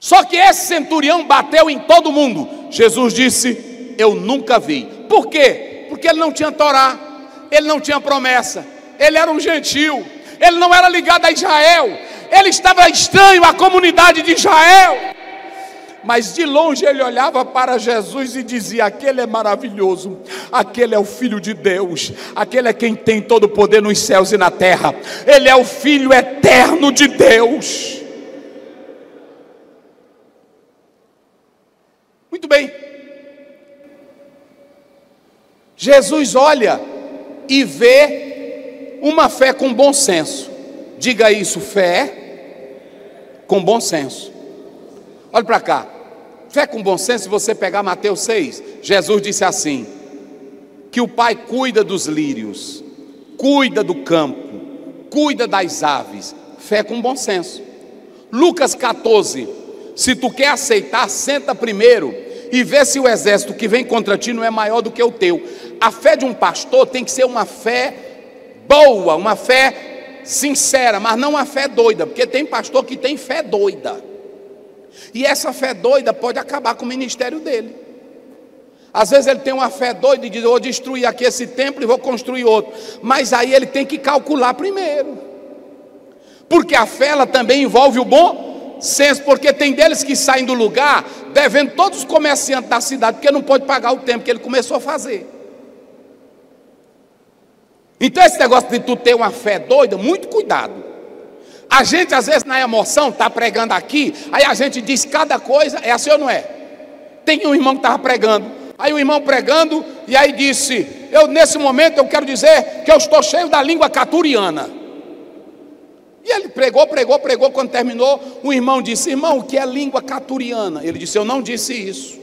Só que esse centurião bateu em todo mundo. Jesus disse: Eu nunca vi. Por quê? Porque ele não tinha Torá, ele não tinha promessa, ele era um gentil, ele não era ligado a Israel, ele estava estranho à comunidade de Israel mas de longe ele olhava para Jesus e dizia: Aquele é maravilhoso, aquele é o Filho de Deus, aquele é quem tem todo o poder nos céus e na terra, ele é o Filho eterno de Deus. Muito bem, Jesus olha e vê uma fé com bom senso, diga isso, fé com bom senso. Olha para cá. Fé com bom senso, se você pegar Mateus 6, Jesus disse assim: que o Pai cuida dos lírios, cuida do campo, cuida das aves. Fé com bom senso. Lucas 14, se tu quer aceitar, senta primeiro e vê se o exército que vem contra ti não é maior do que o teu. A fé de um pastor tem que ser uma fé boa, uma fé sincera, mas não uma fé doida, porque tem pastor que tem fé doida. E essa fé doida pode acabar com o ministério dele. Às vezes ele tem uma fé doida e diz: vou destruir aqui esse templo e vou construir outro. Mas aí ele tem que calcular primeiro. Porque a fé ela também envolve o bom senso, porque tem deles que saem do lugar devendo todos os comerciantes da cidade, porque não pode pagar o tempo que ele começou a fazer. Então esse negócio de tu ter uma fé doida, muito cuidado. A gente, às vezes, na emoção, está pregando aqui, aí a gente diz cada coisa, é assim ou não é? Tem um irmão que estava pregando, aí o irmão pregando, e aí disse: Eu, nesse momento, eu quero dizer que eu estou cheio da língua caturiana. E ele pregou, pregou, pregou. Quando terminou, o irmão disse: Irmão, o que é língua caturiana? Ele disse: Eu não disse isso.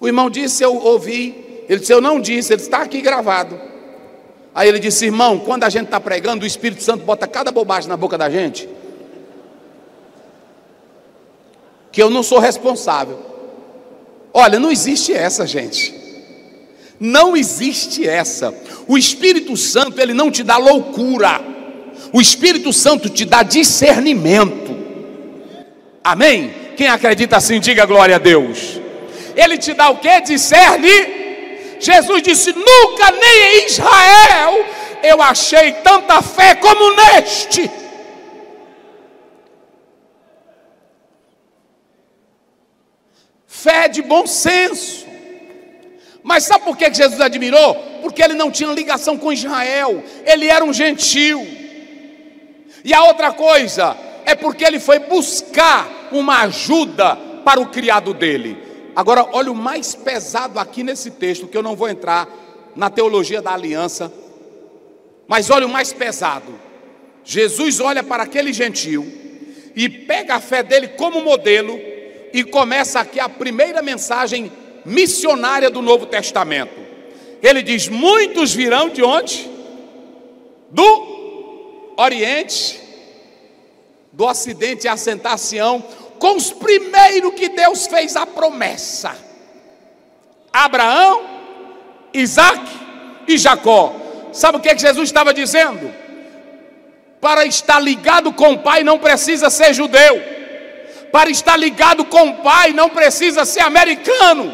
O irmão disse: Eu ouvi. Ele disse: Eu não disse. Ele está aqui gravado. Aí ele disse: Irmão, quando a gente está pregando, o Espírito Santo bota cada bobagem na boca da gente. Que eu não sou responsável. Olha, não existe essa, gente. Não existe essa. O Espírito Santo, ele não te dá loucura. O Espírito Santo te dá discernimento. Amém? Quem acredita assim, diga glória a Deus. Ele te dá o que? Discerne. Jesus disse: Nunca nem em Israel eu achei tanta fé como neste. Fé de bom senso. Mas sabe por que Jesus admirou? Porque ele não tinha ligação com Israel, ele era um gentil. E a outra coisa é porque ele foi buscar uma ajuda para o criado dele. Agora, olha o mais pesado aqui nesse texto, que eu não vou entrar na teologia da aliança, mas olha o mais pesado. Jesus olha para aquele gentil e pega a fé dele como modelo e começa aqui a primeira mensagem missionária do Novo Testamento. Ele diz: Muitos virão de onde? Do Oriente, do Ocidente a assentar Sião, com os primeiros que Deus fez a promessa: Abraão, Isaac e Jacó. Sabe o que, é que Jesus estava dizendo? Para estar ligado com o Pai não precisa ser judeu. Para estar ligado com o Pai não precisa ser americano.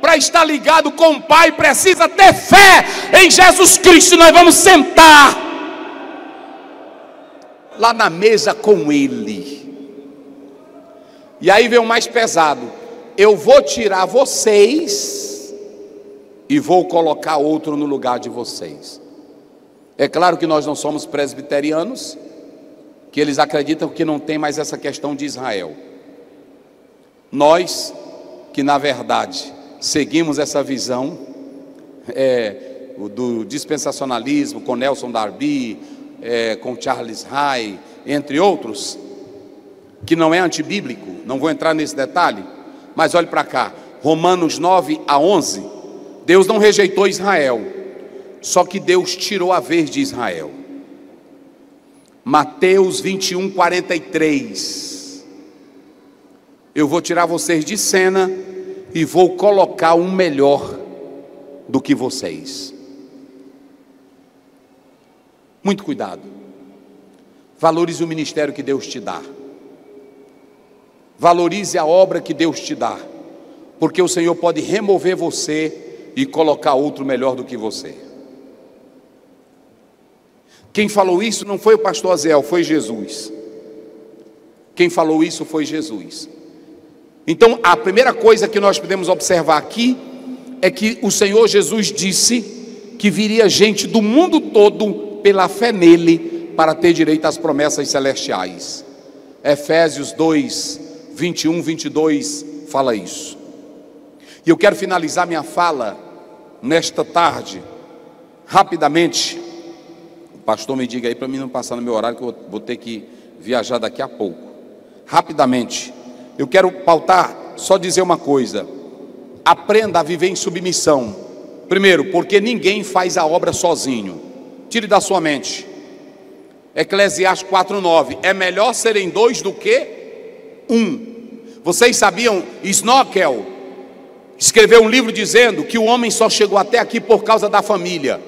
Para estar ligado com o Pai precisa ter fé em Jesus Cristo. Nós vamos sentar lá na mesa com ele. E aí vem o mais pesado: eu vou tirar vocês e vou colocar outro no lugar de vocês. É claro que nós não somos presbiterianos, que eles acreditam que não tem mais essa questão de Israel. Nós, que na verdade seguimos essa visão é, do dispensacionalismo com Nelson Darby, é, com Charles Hay, entre outros, que não é antibíblico, não vou entrar nesse detalhe, mas olhe para cá, Romanos 9 a 11, Deus não rejeitou Israel, só que Deus tirou a vez de Israel. Mateus 21, 43. Eu vou tirar vocês de cena e vou colocar um melhor do que vocês. Muito cuidado. Valorize o ministério que Deus te dá. Valorize a obra que Deus te dá. Porque o Senhor pode remover você e colocar outro melhor do que você. Quem falou isso não foi o pastor Azel, foi Jesus. Quem falou isso foi Jesus. Então, a primeira coisa que nós podemos observar aqui é que o Senhor Jesus disse que viria gente do mundo todo pela fé nele para ter direito às promessas celestiais. Efésios 2, 21, 22 fala isso. E eu quero finalizar minha fala nesta tarde, rapidamente. O pastor me diga aí para mim não passar no meu horário, que eu vou ter que viajar daqui a pouco. Rapidamente, eu quero pautar, só dizer uma coisa: aprenda a viver em submissão. Primeiro, porque ninguém faz a obra sozinho. Tire da sua mente. Eclesiastes 4:9. É melhor serem dois do que um. Vocês sabiam? Snockel escreveu um livro dizendo que o homem só chegou até aqui por causa da família.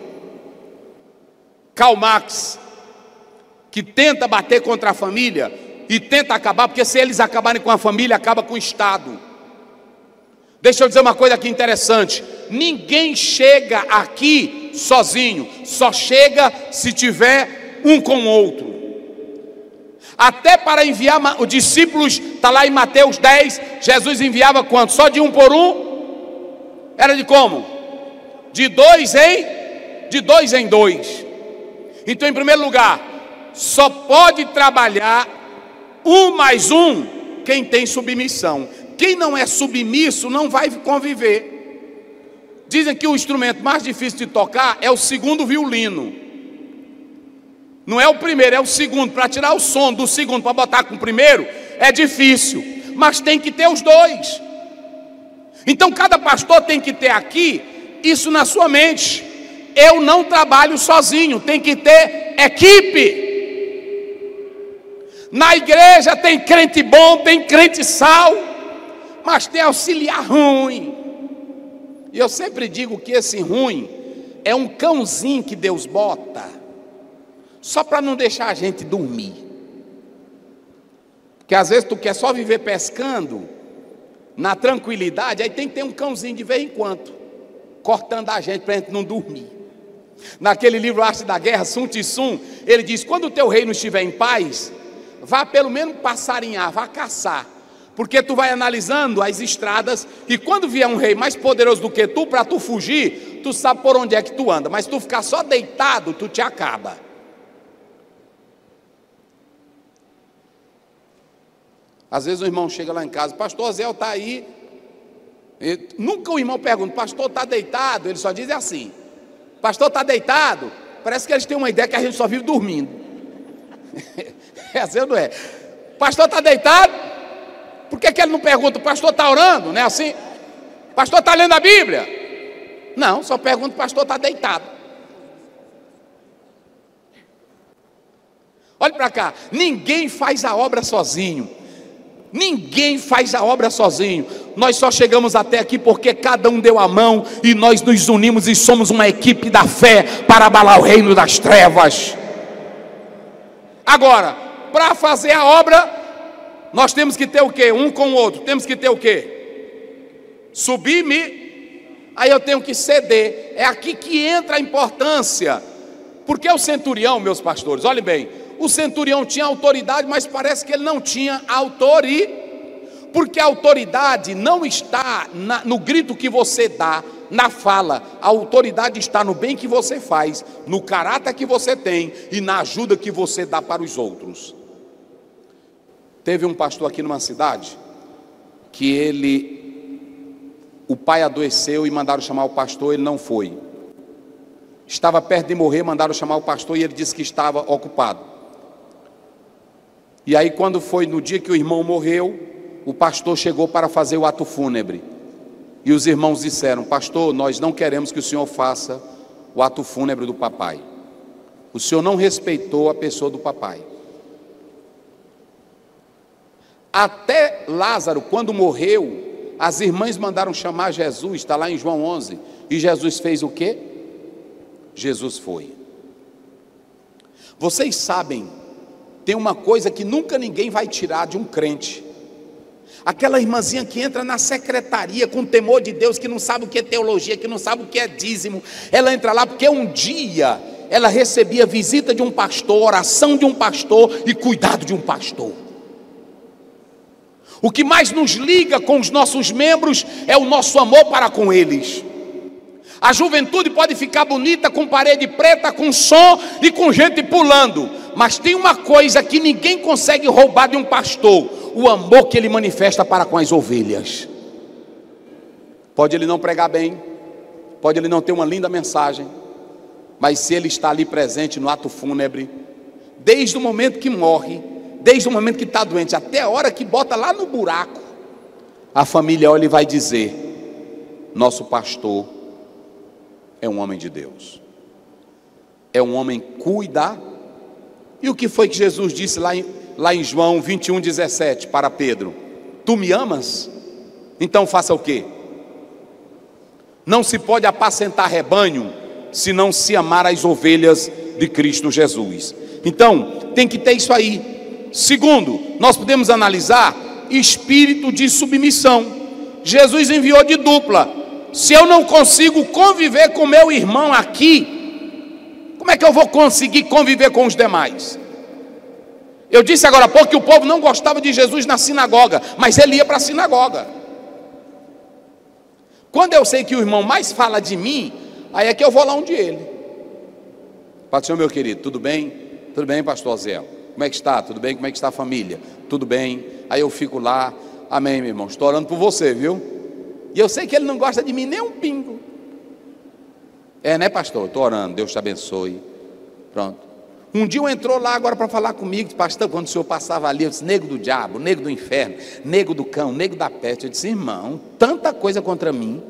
Karl Marx, que tenta bater contra a família e tenta acabar, porque se eles acabarem com a família, acaba com o Estado. Deixa eu dizer uma coisa aqui interessante: ninguém chega aqui sozinho, só chega se tiver um com o outro. Até para enviar os discípulos, está lá em Mateus 10, Jesus enviava quanto? Só de um por um? Era de como? De dois em? De dois em dois. Então, em primeiro lugar, só pode trabalhar um mais um quem tem submissão. Quem não é submisso não vai conviver. Dizem que o instrumento mais difícil de tocar é o segundo violino. Não é o primeiro, é o segundo. Para tirar o som do segundo para botar com o primeiro é difícil, mas tem que ter os dois. Então cada pastor tem que ter aqui isso na sua mente. Eu não trabalho sozinho, tem que ter equipe. Na igreja tem crente bom, tem crente sal, mas tem auxiliar ruim. E eu sempre digo que esse ruim é um cãozinho que Deus bota, só para não deixar a gente dormir. Porque às vezes tu quer só viver pescando, na tranquilidade, aí tem que ter um cãozinho de vez em quando, cortando a gente para a gente não dormir. Naquele livro Arte da Guerra, Sun Tzu, ele diz: quando o teu reino estiver em paz, vá pelo menos passarinhar, vá caçar porque tu vai analisando as estradas e quando vier um rei mais poderoso do que tu para tu fugir, tu sabe por onde é que tu anda, mas tu ficar só deitado, tu te acaba. Às vezes o irmão chega lá em casa, pastor Zé está aí. Nunca o irmão pergunta, pastor está deitado? Ele só diz assim: pastor está deitado? Parece que eles têm uma ideia que a gente só vive dormindo. é assim, não é? Pastor está deitado? Por que, que ele não pergunta, pastor está orando, não é assim? Pastor está lendo a Bíblia? Não, só pergunta, pastor está deitado. Olhe para cá, ninguém faz a obra sozinho. Ninguém faz a obra sozinho. Nós só chegamos até aqui porque cada um deu a mão e nós nos unimos e somos uma equipe da fé para abalar o reino das trevas. Agora, para fazer a obra, nós temos que ter o quê? Um com o outro. Temos que ter o quê? Subir-me, aí eu tenho que ceder. É aqui que entra a importância. Porque o centurião, meus pastores, olhem bem, o centurião tinha autoridade, mas parece que ele não tinha autoridade. Porque a autoridade não está na, no grito que você dá, na fala, a autoridade está no bem que você faz, no caráter que você tem e na ajuda que você dá para os outros. Teve um pastor aqui numa cidade que ele, o pai adoeceu e mandaram chamar o pastor, ele não foi. Estava perto de morrer, mandaram chamar o pastor e ele disse que estava ocupado. E aí, quando foi no dia que o irmão morreu, o pastor chegou para fazer o ato fúnebre. E os irmãos disseram: Pastor, nós não queremos que o senhor faça o ato fúnebre do papai. O senhor não respeitou a pessoa do papai. Até Lázaro, quando morreu, as irmãs mandaram chamar Jesus, está lá em João 11. E Jesus fez o quê? Jesus foi. Vocês sabem, tem uma coisa que nunca ninguém vai tirar de um crente. Aquela irmãzinha que entra na secretaria com temor de Deus, que não sabe o que é teologia, que não sabe o que é dízimo, ela entra lá porque um dia ela recebia visita de um pastor, oração de um pastor e cuidado de um pastor. O que mais nos liga com os nossos membros é o nosso amor para com eles. A juventude pode ficar bonita com parede preta, com som e com gente pulando, mas tem uma coisa que ninguém consegue roubar de um pastor: o amor que ele manifesta para com as ovelhas. Pode ele não pregar bem, pode ele não ter uma linda mensagem, mas se ele está ali presente no ato fúnebre, desde o momento que morre, desde o momento que está doente até a hora que bota lá no buraco, a família olha e vai dizer: nosso pastor é um homem de Deus, é um homem cuida. E o que foi que Jesus disse lá em, lá em João 21, 17 para Pedro? Tu me amas? Então faça o que? Não se pode apacentar rebanho se não se amar as ovelhas de Cristo Jesus. Então, tem que ter isso aí. Segundo, nós podemos analisar espírito de submissão. Jesus enviou de dupla. Se eu não consigo conviver com meu irmão aqui, como é que eu vou conseguir conviver com os demais? Eu disse agora há pouco que o povo não gostava de Jesus na sinagoga, mas ele ia para a sinagoga. Quando eu sei que o irmão mais fala de mim, aí é que eu vou lá onde ele. Senhor, meu querido, tudo bem? Tudo bem, pastor Zé? Como é que está? Tudo bem? Como é que está a família? Tudo bem. Aí eu fico lá. Amém, meu irmão. Estou orando por você, viu? E eu sei que ele não gosta de mim nem um pingo. É, né, pastor? Estou orando. Deus te abençoe. Pronto. Um dia entrou lá agora para falar comigo, pastor, quando o senhor passava ali, eu disse, nego do diabo, nego do inferno, nego do cão, nego da peste. Eu disse, irmão, tanta coisa contra mim.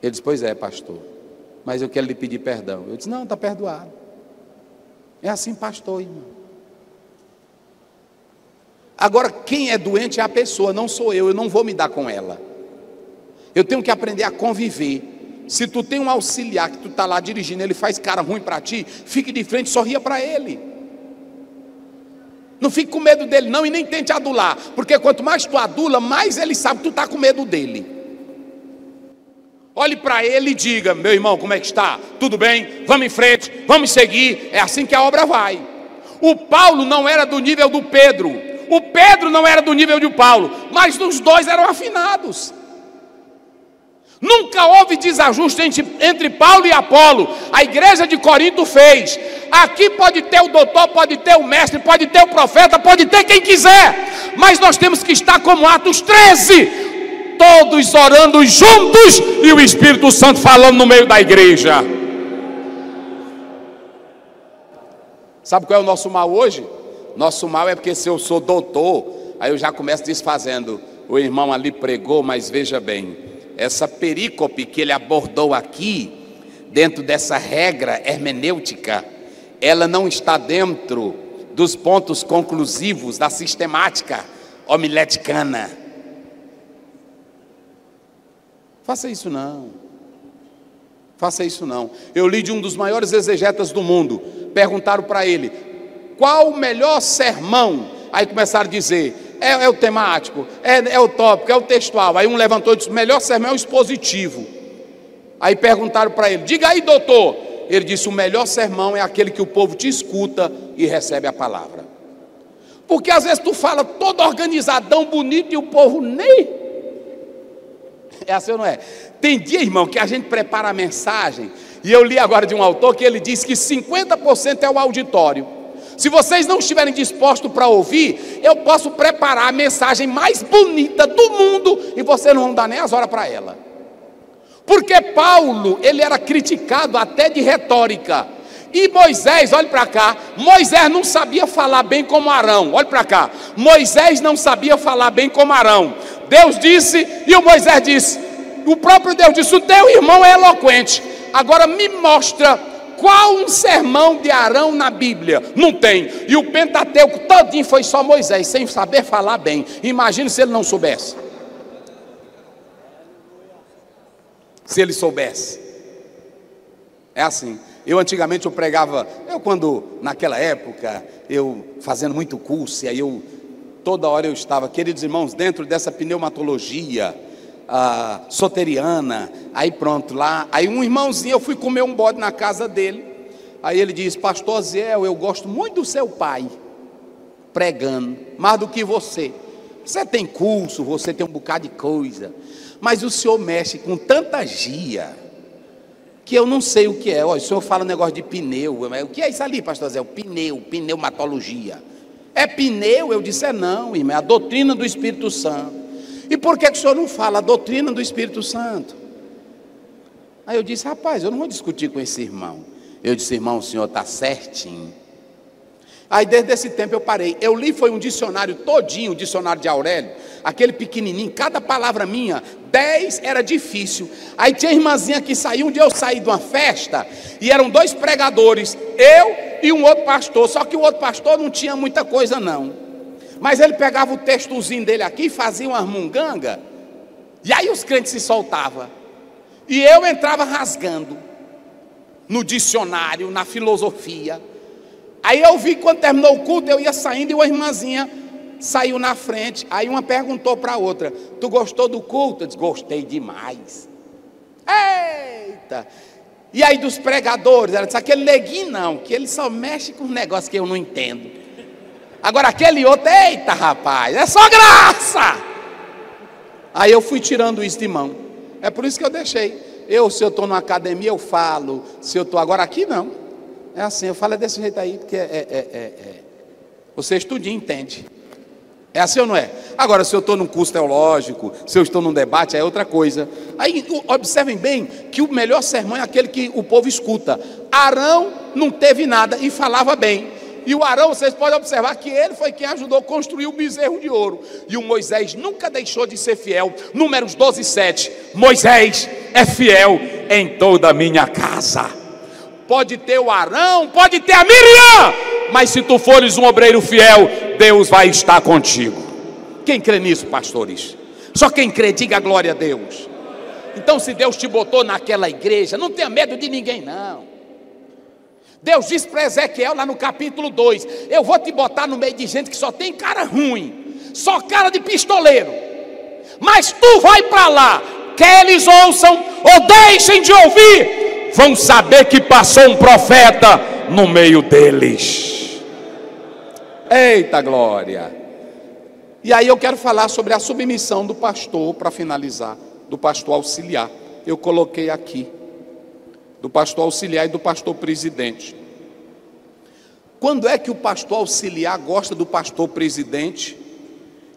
Ele disse, pois é, pastor, mas eu quero lhe pedir perdão. Eu disse, não, está perdoado. É assim, pastor, irmão. Agora, quem é doente é a pessoa, não sou eu, eu não vou me dar com ela. Eu tenho que aprender a conviver. Se tu tem um auxiliar que tu está lá dirigindo, ele faz cara ruim para ti, fique de frente, sorria para ele. Não fique com medo dele, não, e nem tente adular, porque quanto mais tu adula, mais ele sabe que tu está com medo dele. Olhe para ele e diga: meu irmão, como é que está? Tudo bem? Vamos em frente, vamos seguir. É assim que a obra vai. O Paulo não era do nível do Pedro, o Pedro não era do nível de Paulo, mas os dois eram afinados. Nunca houve desajuste entre, entre, Paulo e Apolo. A igreja de Corinto fez. Aqui pode ter o doutor, pode ter o mestre, pode ter o profeta, pode ter quem quiser. Mas nós temos que estar como Atos 13, todos orando juntos e o Espírito Santo falando no meio da igreja. Sabe qual é o nosso mal hoje? Nosso mal é porque se eu sou doutor, aí eu já começo desfazendo. O irmão ali pregou, mas veja bem essa perícope que ele abordou aqui, dentro dessa regra hermenêutica, ela não está dentro dos pontos conclusivos da sistemática homileticana. Faça isso não. Faça isso não. Eu li de um dos maiores exegetas do mundo. Perguntaram para ele: qual o melhor sermão? Aí começaram a dizer: é, é o temático, é, é o tópico, é o textual. Aí um levantou e disse: melhor sermão é o expositivo. Aí perguntaram para ele: diga aí, doutor. Ele disse: o melhor sermão é aquele que o povo te escuta e recebe a palavra. Porque às vezes tu fala todo organizadão, bonito e o povo nem. É assim ou não é? Tem dia, irmão, que a gente prepara a mensagem. E eu li agora de um autor que ele diz que 50% é o auditório. Se vocês não estiverem dispostos para ouvir, eu posso preparar a mensagem mais bonita do mundo e vocês não vão dar nem as horas para ela. Porque Paulo, ele era criticado até de retórica. E Moisés, olhe para cá, Moisés não sabia falar bem como Arão. Olhe para cá. Moisés não sabia falar bem como Arão. Deus disse e o Moisés disse. O próprio Deus disse: "O teu irmão é eloquente. Agora me mostra qual um sermão de Arão na Bíblia? Não tem. E o Pentateuco todinho foi só Moisés, sem saber falar bem. Imagine se ele não soubesse. Se ele soubesse. É assim. Eu antigamente eu pregava, eu quando naquela época, eu fazendo muito curso, e aí eu toda hora eu estava, queridos irmãos, dentro dessa pneumatologia, uh, soteriana. Aí pronto, lá. Aí um irmãozinho, eu fui comer um bode na casa dele. Aí ele diz: Pastor Ziel, eu gosto muito do seu pai, pregando, mais do que você. Você tem curso, você tem um bocado de coisa, mas o senhor mexe com tanta gia que eu não sei o que é. Olha, o senhor fala um negócio de pneu. O que é isso ali, pastor Zé? Pneu, pneumatologia. É pneu? Eu disse: É não, irmão, é a doutrina do Espírito Santo. E por que, que o senhor não fala a doutrina do Espírito Santo? Aí eu disse, rapaz, eu não vou discutir com esse irmão. Eu disse, irmão, o senhor está certinho. Aí desde esse tempo eu parei. Eu li foi um dicionário todinho, o dicionário de Aurélio, aquele pequenininho, cada palavra minha, dez era difícil. Aí tinha irmãzinha que saiu, um dia eu saí de uma festa e eram dois pregadores, eu e um outro pastor, só que o outro pastor não tinha muita coisa não. Mas ele pegava o textozinho dele aqui fazia uma munganga. E aí os crentes se soltavam. E eu entrava rasgando no dicionário, na filosofia. Aí eu vi quando terminou o culto, eu ia saindo e uma irmãzinha saiu na frente. Aí uma perguntou para a outra: Tu gostou do culto? Eu disse: Gostei demais. Eita! E aí dos pregadores, ela disse: Aquele neguinho não, que ele só mexe com um negócio que eu não entendo. Agora aquele outro, eita rapaz, é só graça. Aí eu fui tirando isso de mão. É por isso que eu deixei. Eu, se eu estou numa academia, eu falo. Se eu estou agora aqui, não. É assim, eu falo é desse jeito aí, porque é, é, é, é. você estuda e entende. É assim ou não é? Agora, se eu estou num curso teológico, se eu estou num debate, é outra coisa. Aí, observem bem que o melhor sermão é aquele que o povo escuta. Arão não teve nada e falava bem. E o Arão, vocês podem observar que ele foi quem ajudou a construir o bezerro de ouro. E o Moisés nunca deixou de ser fiel. Números 12, 7. Moisés é fiel em toda a minha casa. Pode ter o Arão, pode ter a Miriam, mas se tu fores um obreiro fiel, Deus vai estar contigo. Quem crê nisso, pastores? Só quem crê, diga glória a Deus. Então, se Deus te botou naquela igreja, não tenha medo de ninguém, não. Deus disse para Ezequiel lá no capítulo 2: Eu vou te botar no meio de gente que só tem cara ruim, só cara de pistoleiro. Mas tu vai para lá, quer eles ouçam ou deixem de ouvir, vão saber que passou um profeta no meio deles. Eita glória! E aí eu quero falar sobre a submissão do pastor para finalizar, do pastor auxiliar. Eu coloquei aqui do pastor auxiliar e do pastor presidente. Quando é que o pastor auxiliar gosta do pastor presidente?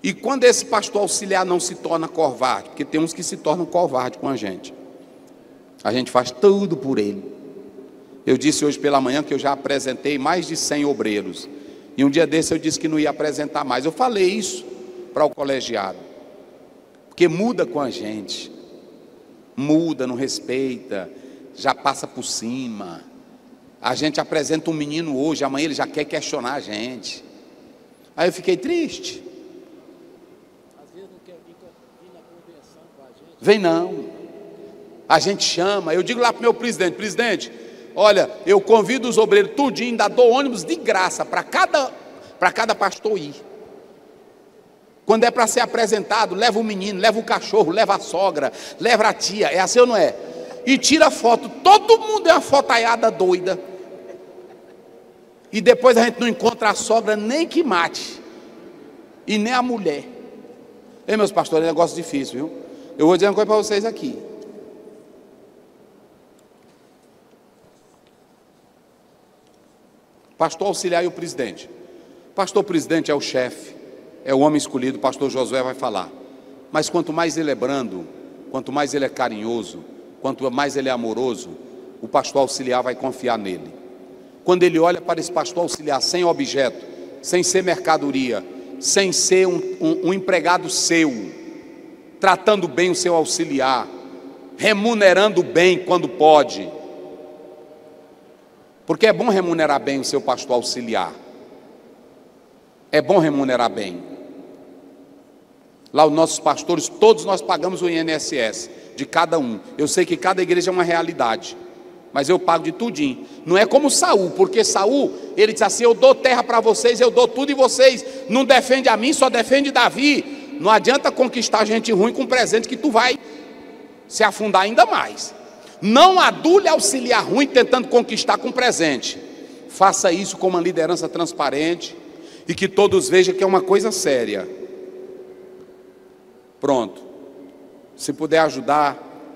E quando esse pastor auxiliar não se torna covarde? Porque tem uns que se tornam covarde com a gente. A gente faz tudo por ele. Eu disse hoje pela manhã que eu já apresentei mais de 100 obreiros. E um dia desse eu disse que não ia apresentar mais. Eu falei isso para o colegiado. Porque muda com a gente. Muda, não respeita já passa por cima. A gente apresenta um menino hoje, amanhã ele já quer questionar a gente. Aí eu fiquei triste. Às vezes não quer vir na convenção com a gente. Vem não. A gente chama, eu digo lá para o meu presidente, presidente, olha, eu convido os obreiros tudinho, ainda dou ônibus de graça para cada, para cada pastor ir. Quando é para ser apresentado, leva o menino, leva o cachorro, leva a sogra, leva a tia. É assim ou não é? E tira foto. Todo mundo é uma fotaiada doida. E depois a gente não encontra a sogra nem que mate. E nem a mulher. Ei, meus pastores, é um negócio difícil, viu? Eu vou dizer uma coisa para vocês aqui. Pastor auxiliar e o presidente. Pastor presidente é o chefe, é o homem escolhido, pastor Josué vai falar. Mas quanto mais ele é brando, quanto mais ele é carinhoso, quanto mais ele é amoroso, o pastor auxiliar vai confiar nele. Quando ele olha para esse pastor auxiliar sem objeto, sem ser mercadoria, sem ser um, um, um empregado seu, tratando bem o seu auxiliar, remunerando bem quando pode, porque é bom remunerar bem o seu pastor auxiliar. É bom remunerar bem. Lá os nossos pastores, todos nós pagamos o INSS de cada um. Eu sei que cada igreja é uma realidade, mas eu pago de tudinho. Não é como Saul, porque Saul, ele disse assim: "Eu dou terra para vocês, eu dou tudo e vocês não defendem a mim, só defende Davi". Não adianta conquistar gente ruim com presente que tu vai se afundar ainda mais. Não adule auxiliar ruim tentando conquistar com presente. Faça isso com uma liderança transparente e que todos vejam que é uma coisa séria. Pronto. Se puder ajudar,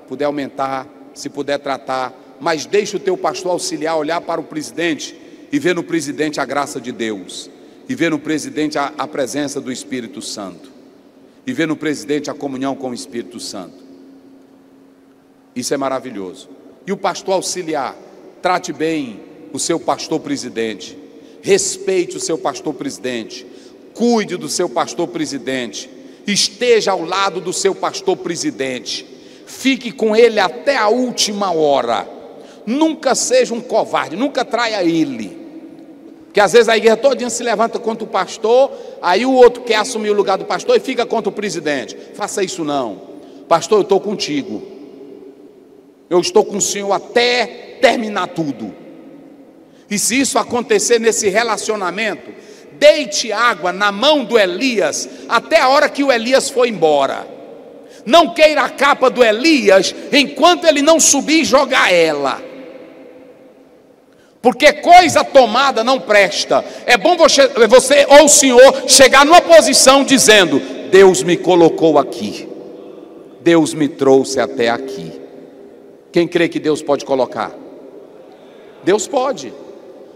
puder aumentar, se puder tratar, mas deixe o teu pastor auxiliar olhar para o presidente e ver no presidente a graça de Deus, e ver no presidente a, a presença do Espírito Santo, e ver no presidente a comunhão com o Espírito Santo. Isso é maravilhoso. E o pastor auxiliar, trate bem o seu pastor presidente, respeite o seu pastor presidente, cuide do seu pastor presidente, esteja ao lado do seu pastor presidente, fique com ele até a última hora, nunca seja um covarde, nunca traia ele. Porque às vezes a igreja toda se levanta contra o pastor, aí o outro quer assumir o lugar do pastor e fica contra o presidente. Faça isso não. Pastor, eu estou contigo. Eu estou com o Senhor até terminar tudo. E se isso acontecer nesse relacionamento, deite água na mão do Elias até a hora que o Elias foi embora. Não queira a capa do Elias enquanto ele não subir e jogar ela. Porque coisa tomada não presta. É bom você, você ou o Senhor chegar numa posição dizendo: Deus me colocou aqui. Deus me trouxe até aqui. Quem crê que Deus pode colocar? Deus pode.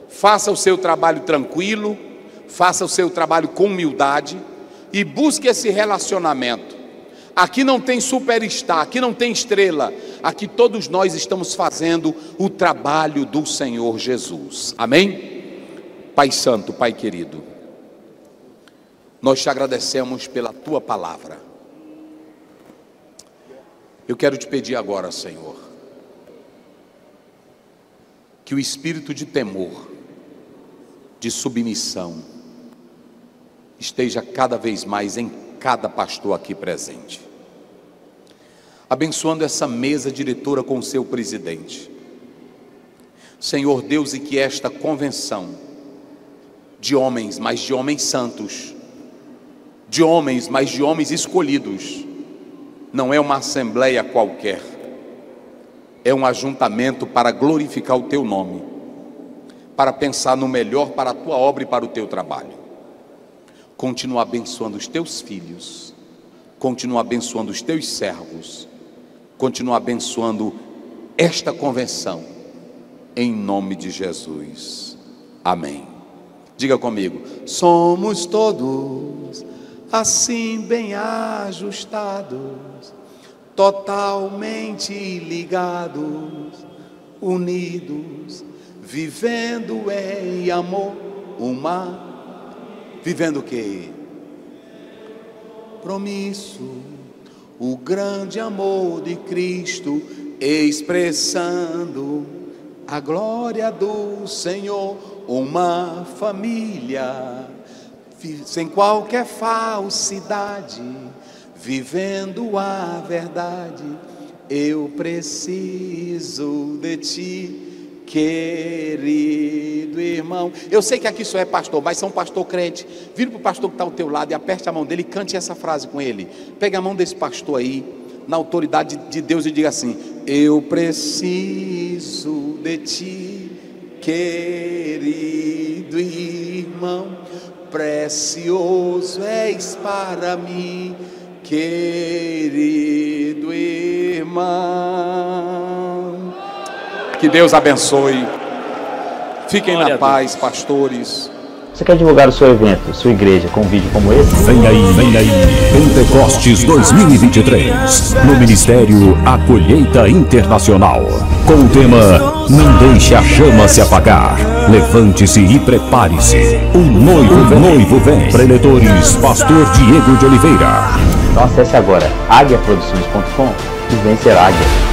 faça o seu trabalho tranquilo, faça o seu trabalho com humildade e busque esse relacionamento. Aqui não tem superstar, aqui não tem estrela, aqui todos nós estamos fazendo o trabalho do Senhor Jesus. Amém? Pai Santo, Pai querido, nós te agradecemos pela tua palavra. Eu quero te pedir agora, Senhor, que o espírito de temor, de submissão, esteja cada vez mais em cada pastor aqui presente. Abençoando essa mesa diretora com seu presidente. Senhor Deus, e que esta convenção de homens, mas de homens santos, de homens, mas de homens escolhidos, não é uma assembleia qualquer, é um ajuntamento para glorificar o teu nome, para pensar no melhor para a tua obra e para o teu trabalho. Continua abençoando os teus filhos, continua abençoando os teus servos, continua abençoando esta convenção, em nome de Jesus. Amém. Diga comigo: somos todos assim bem ajustados, totalmente ligados, unidos, vivendo em amor, uma Vivendo o que? Promisso, o grande amor de Cristo, expressando a glória do Senhor, uma família, sem qualquer falsidade, vivendo a verdade. Eu preciso de ti querido irmão. Eu sei que aqui só é pastor, mas são pastor crente. Vira para o pastor que está ao teu lado e aperte a mão dele e cante essa frase com ele. Pega a mão desse pastor aí, na autoridade de Deus, e diga assim: Eu preciso de ti, querido irmão. Precioso és para mim, querido irmão. Que Deus abençoe. Fiquem Glória na paz, pastores. Você quer divulgar o seu evento, sua igreja, com um vídeo como esse? Vem aí, vem aí. Pentecostes 2023. No Ministério A Colheita Internacional. Com o tema Não deixe a chama se apagar. Levante-se e prepare-se. O noivo vem. noivo vem. Preletores, Pastor Diego de Oliveira. Então acesse agora aguiaproduções.com e vencer águia.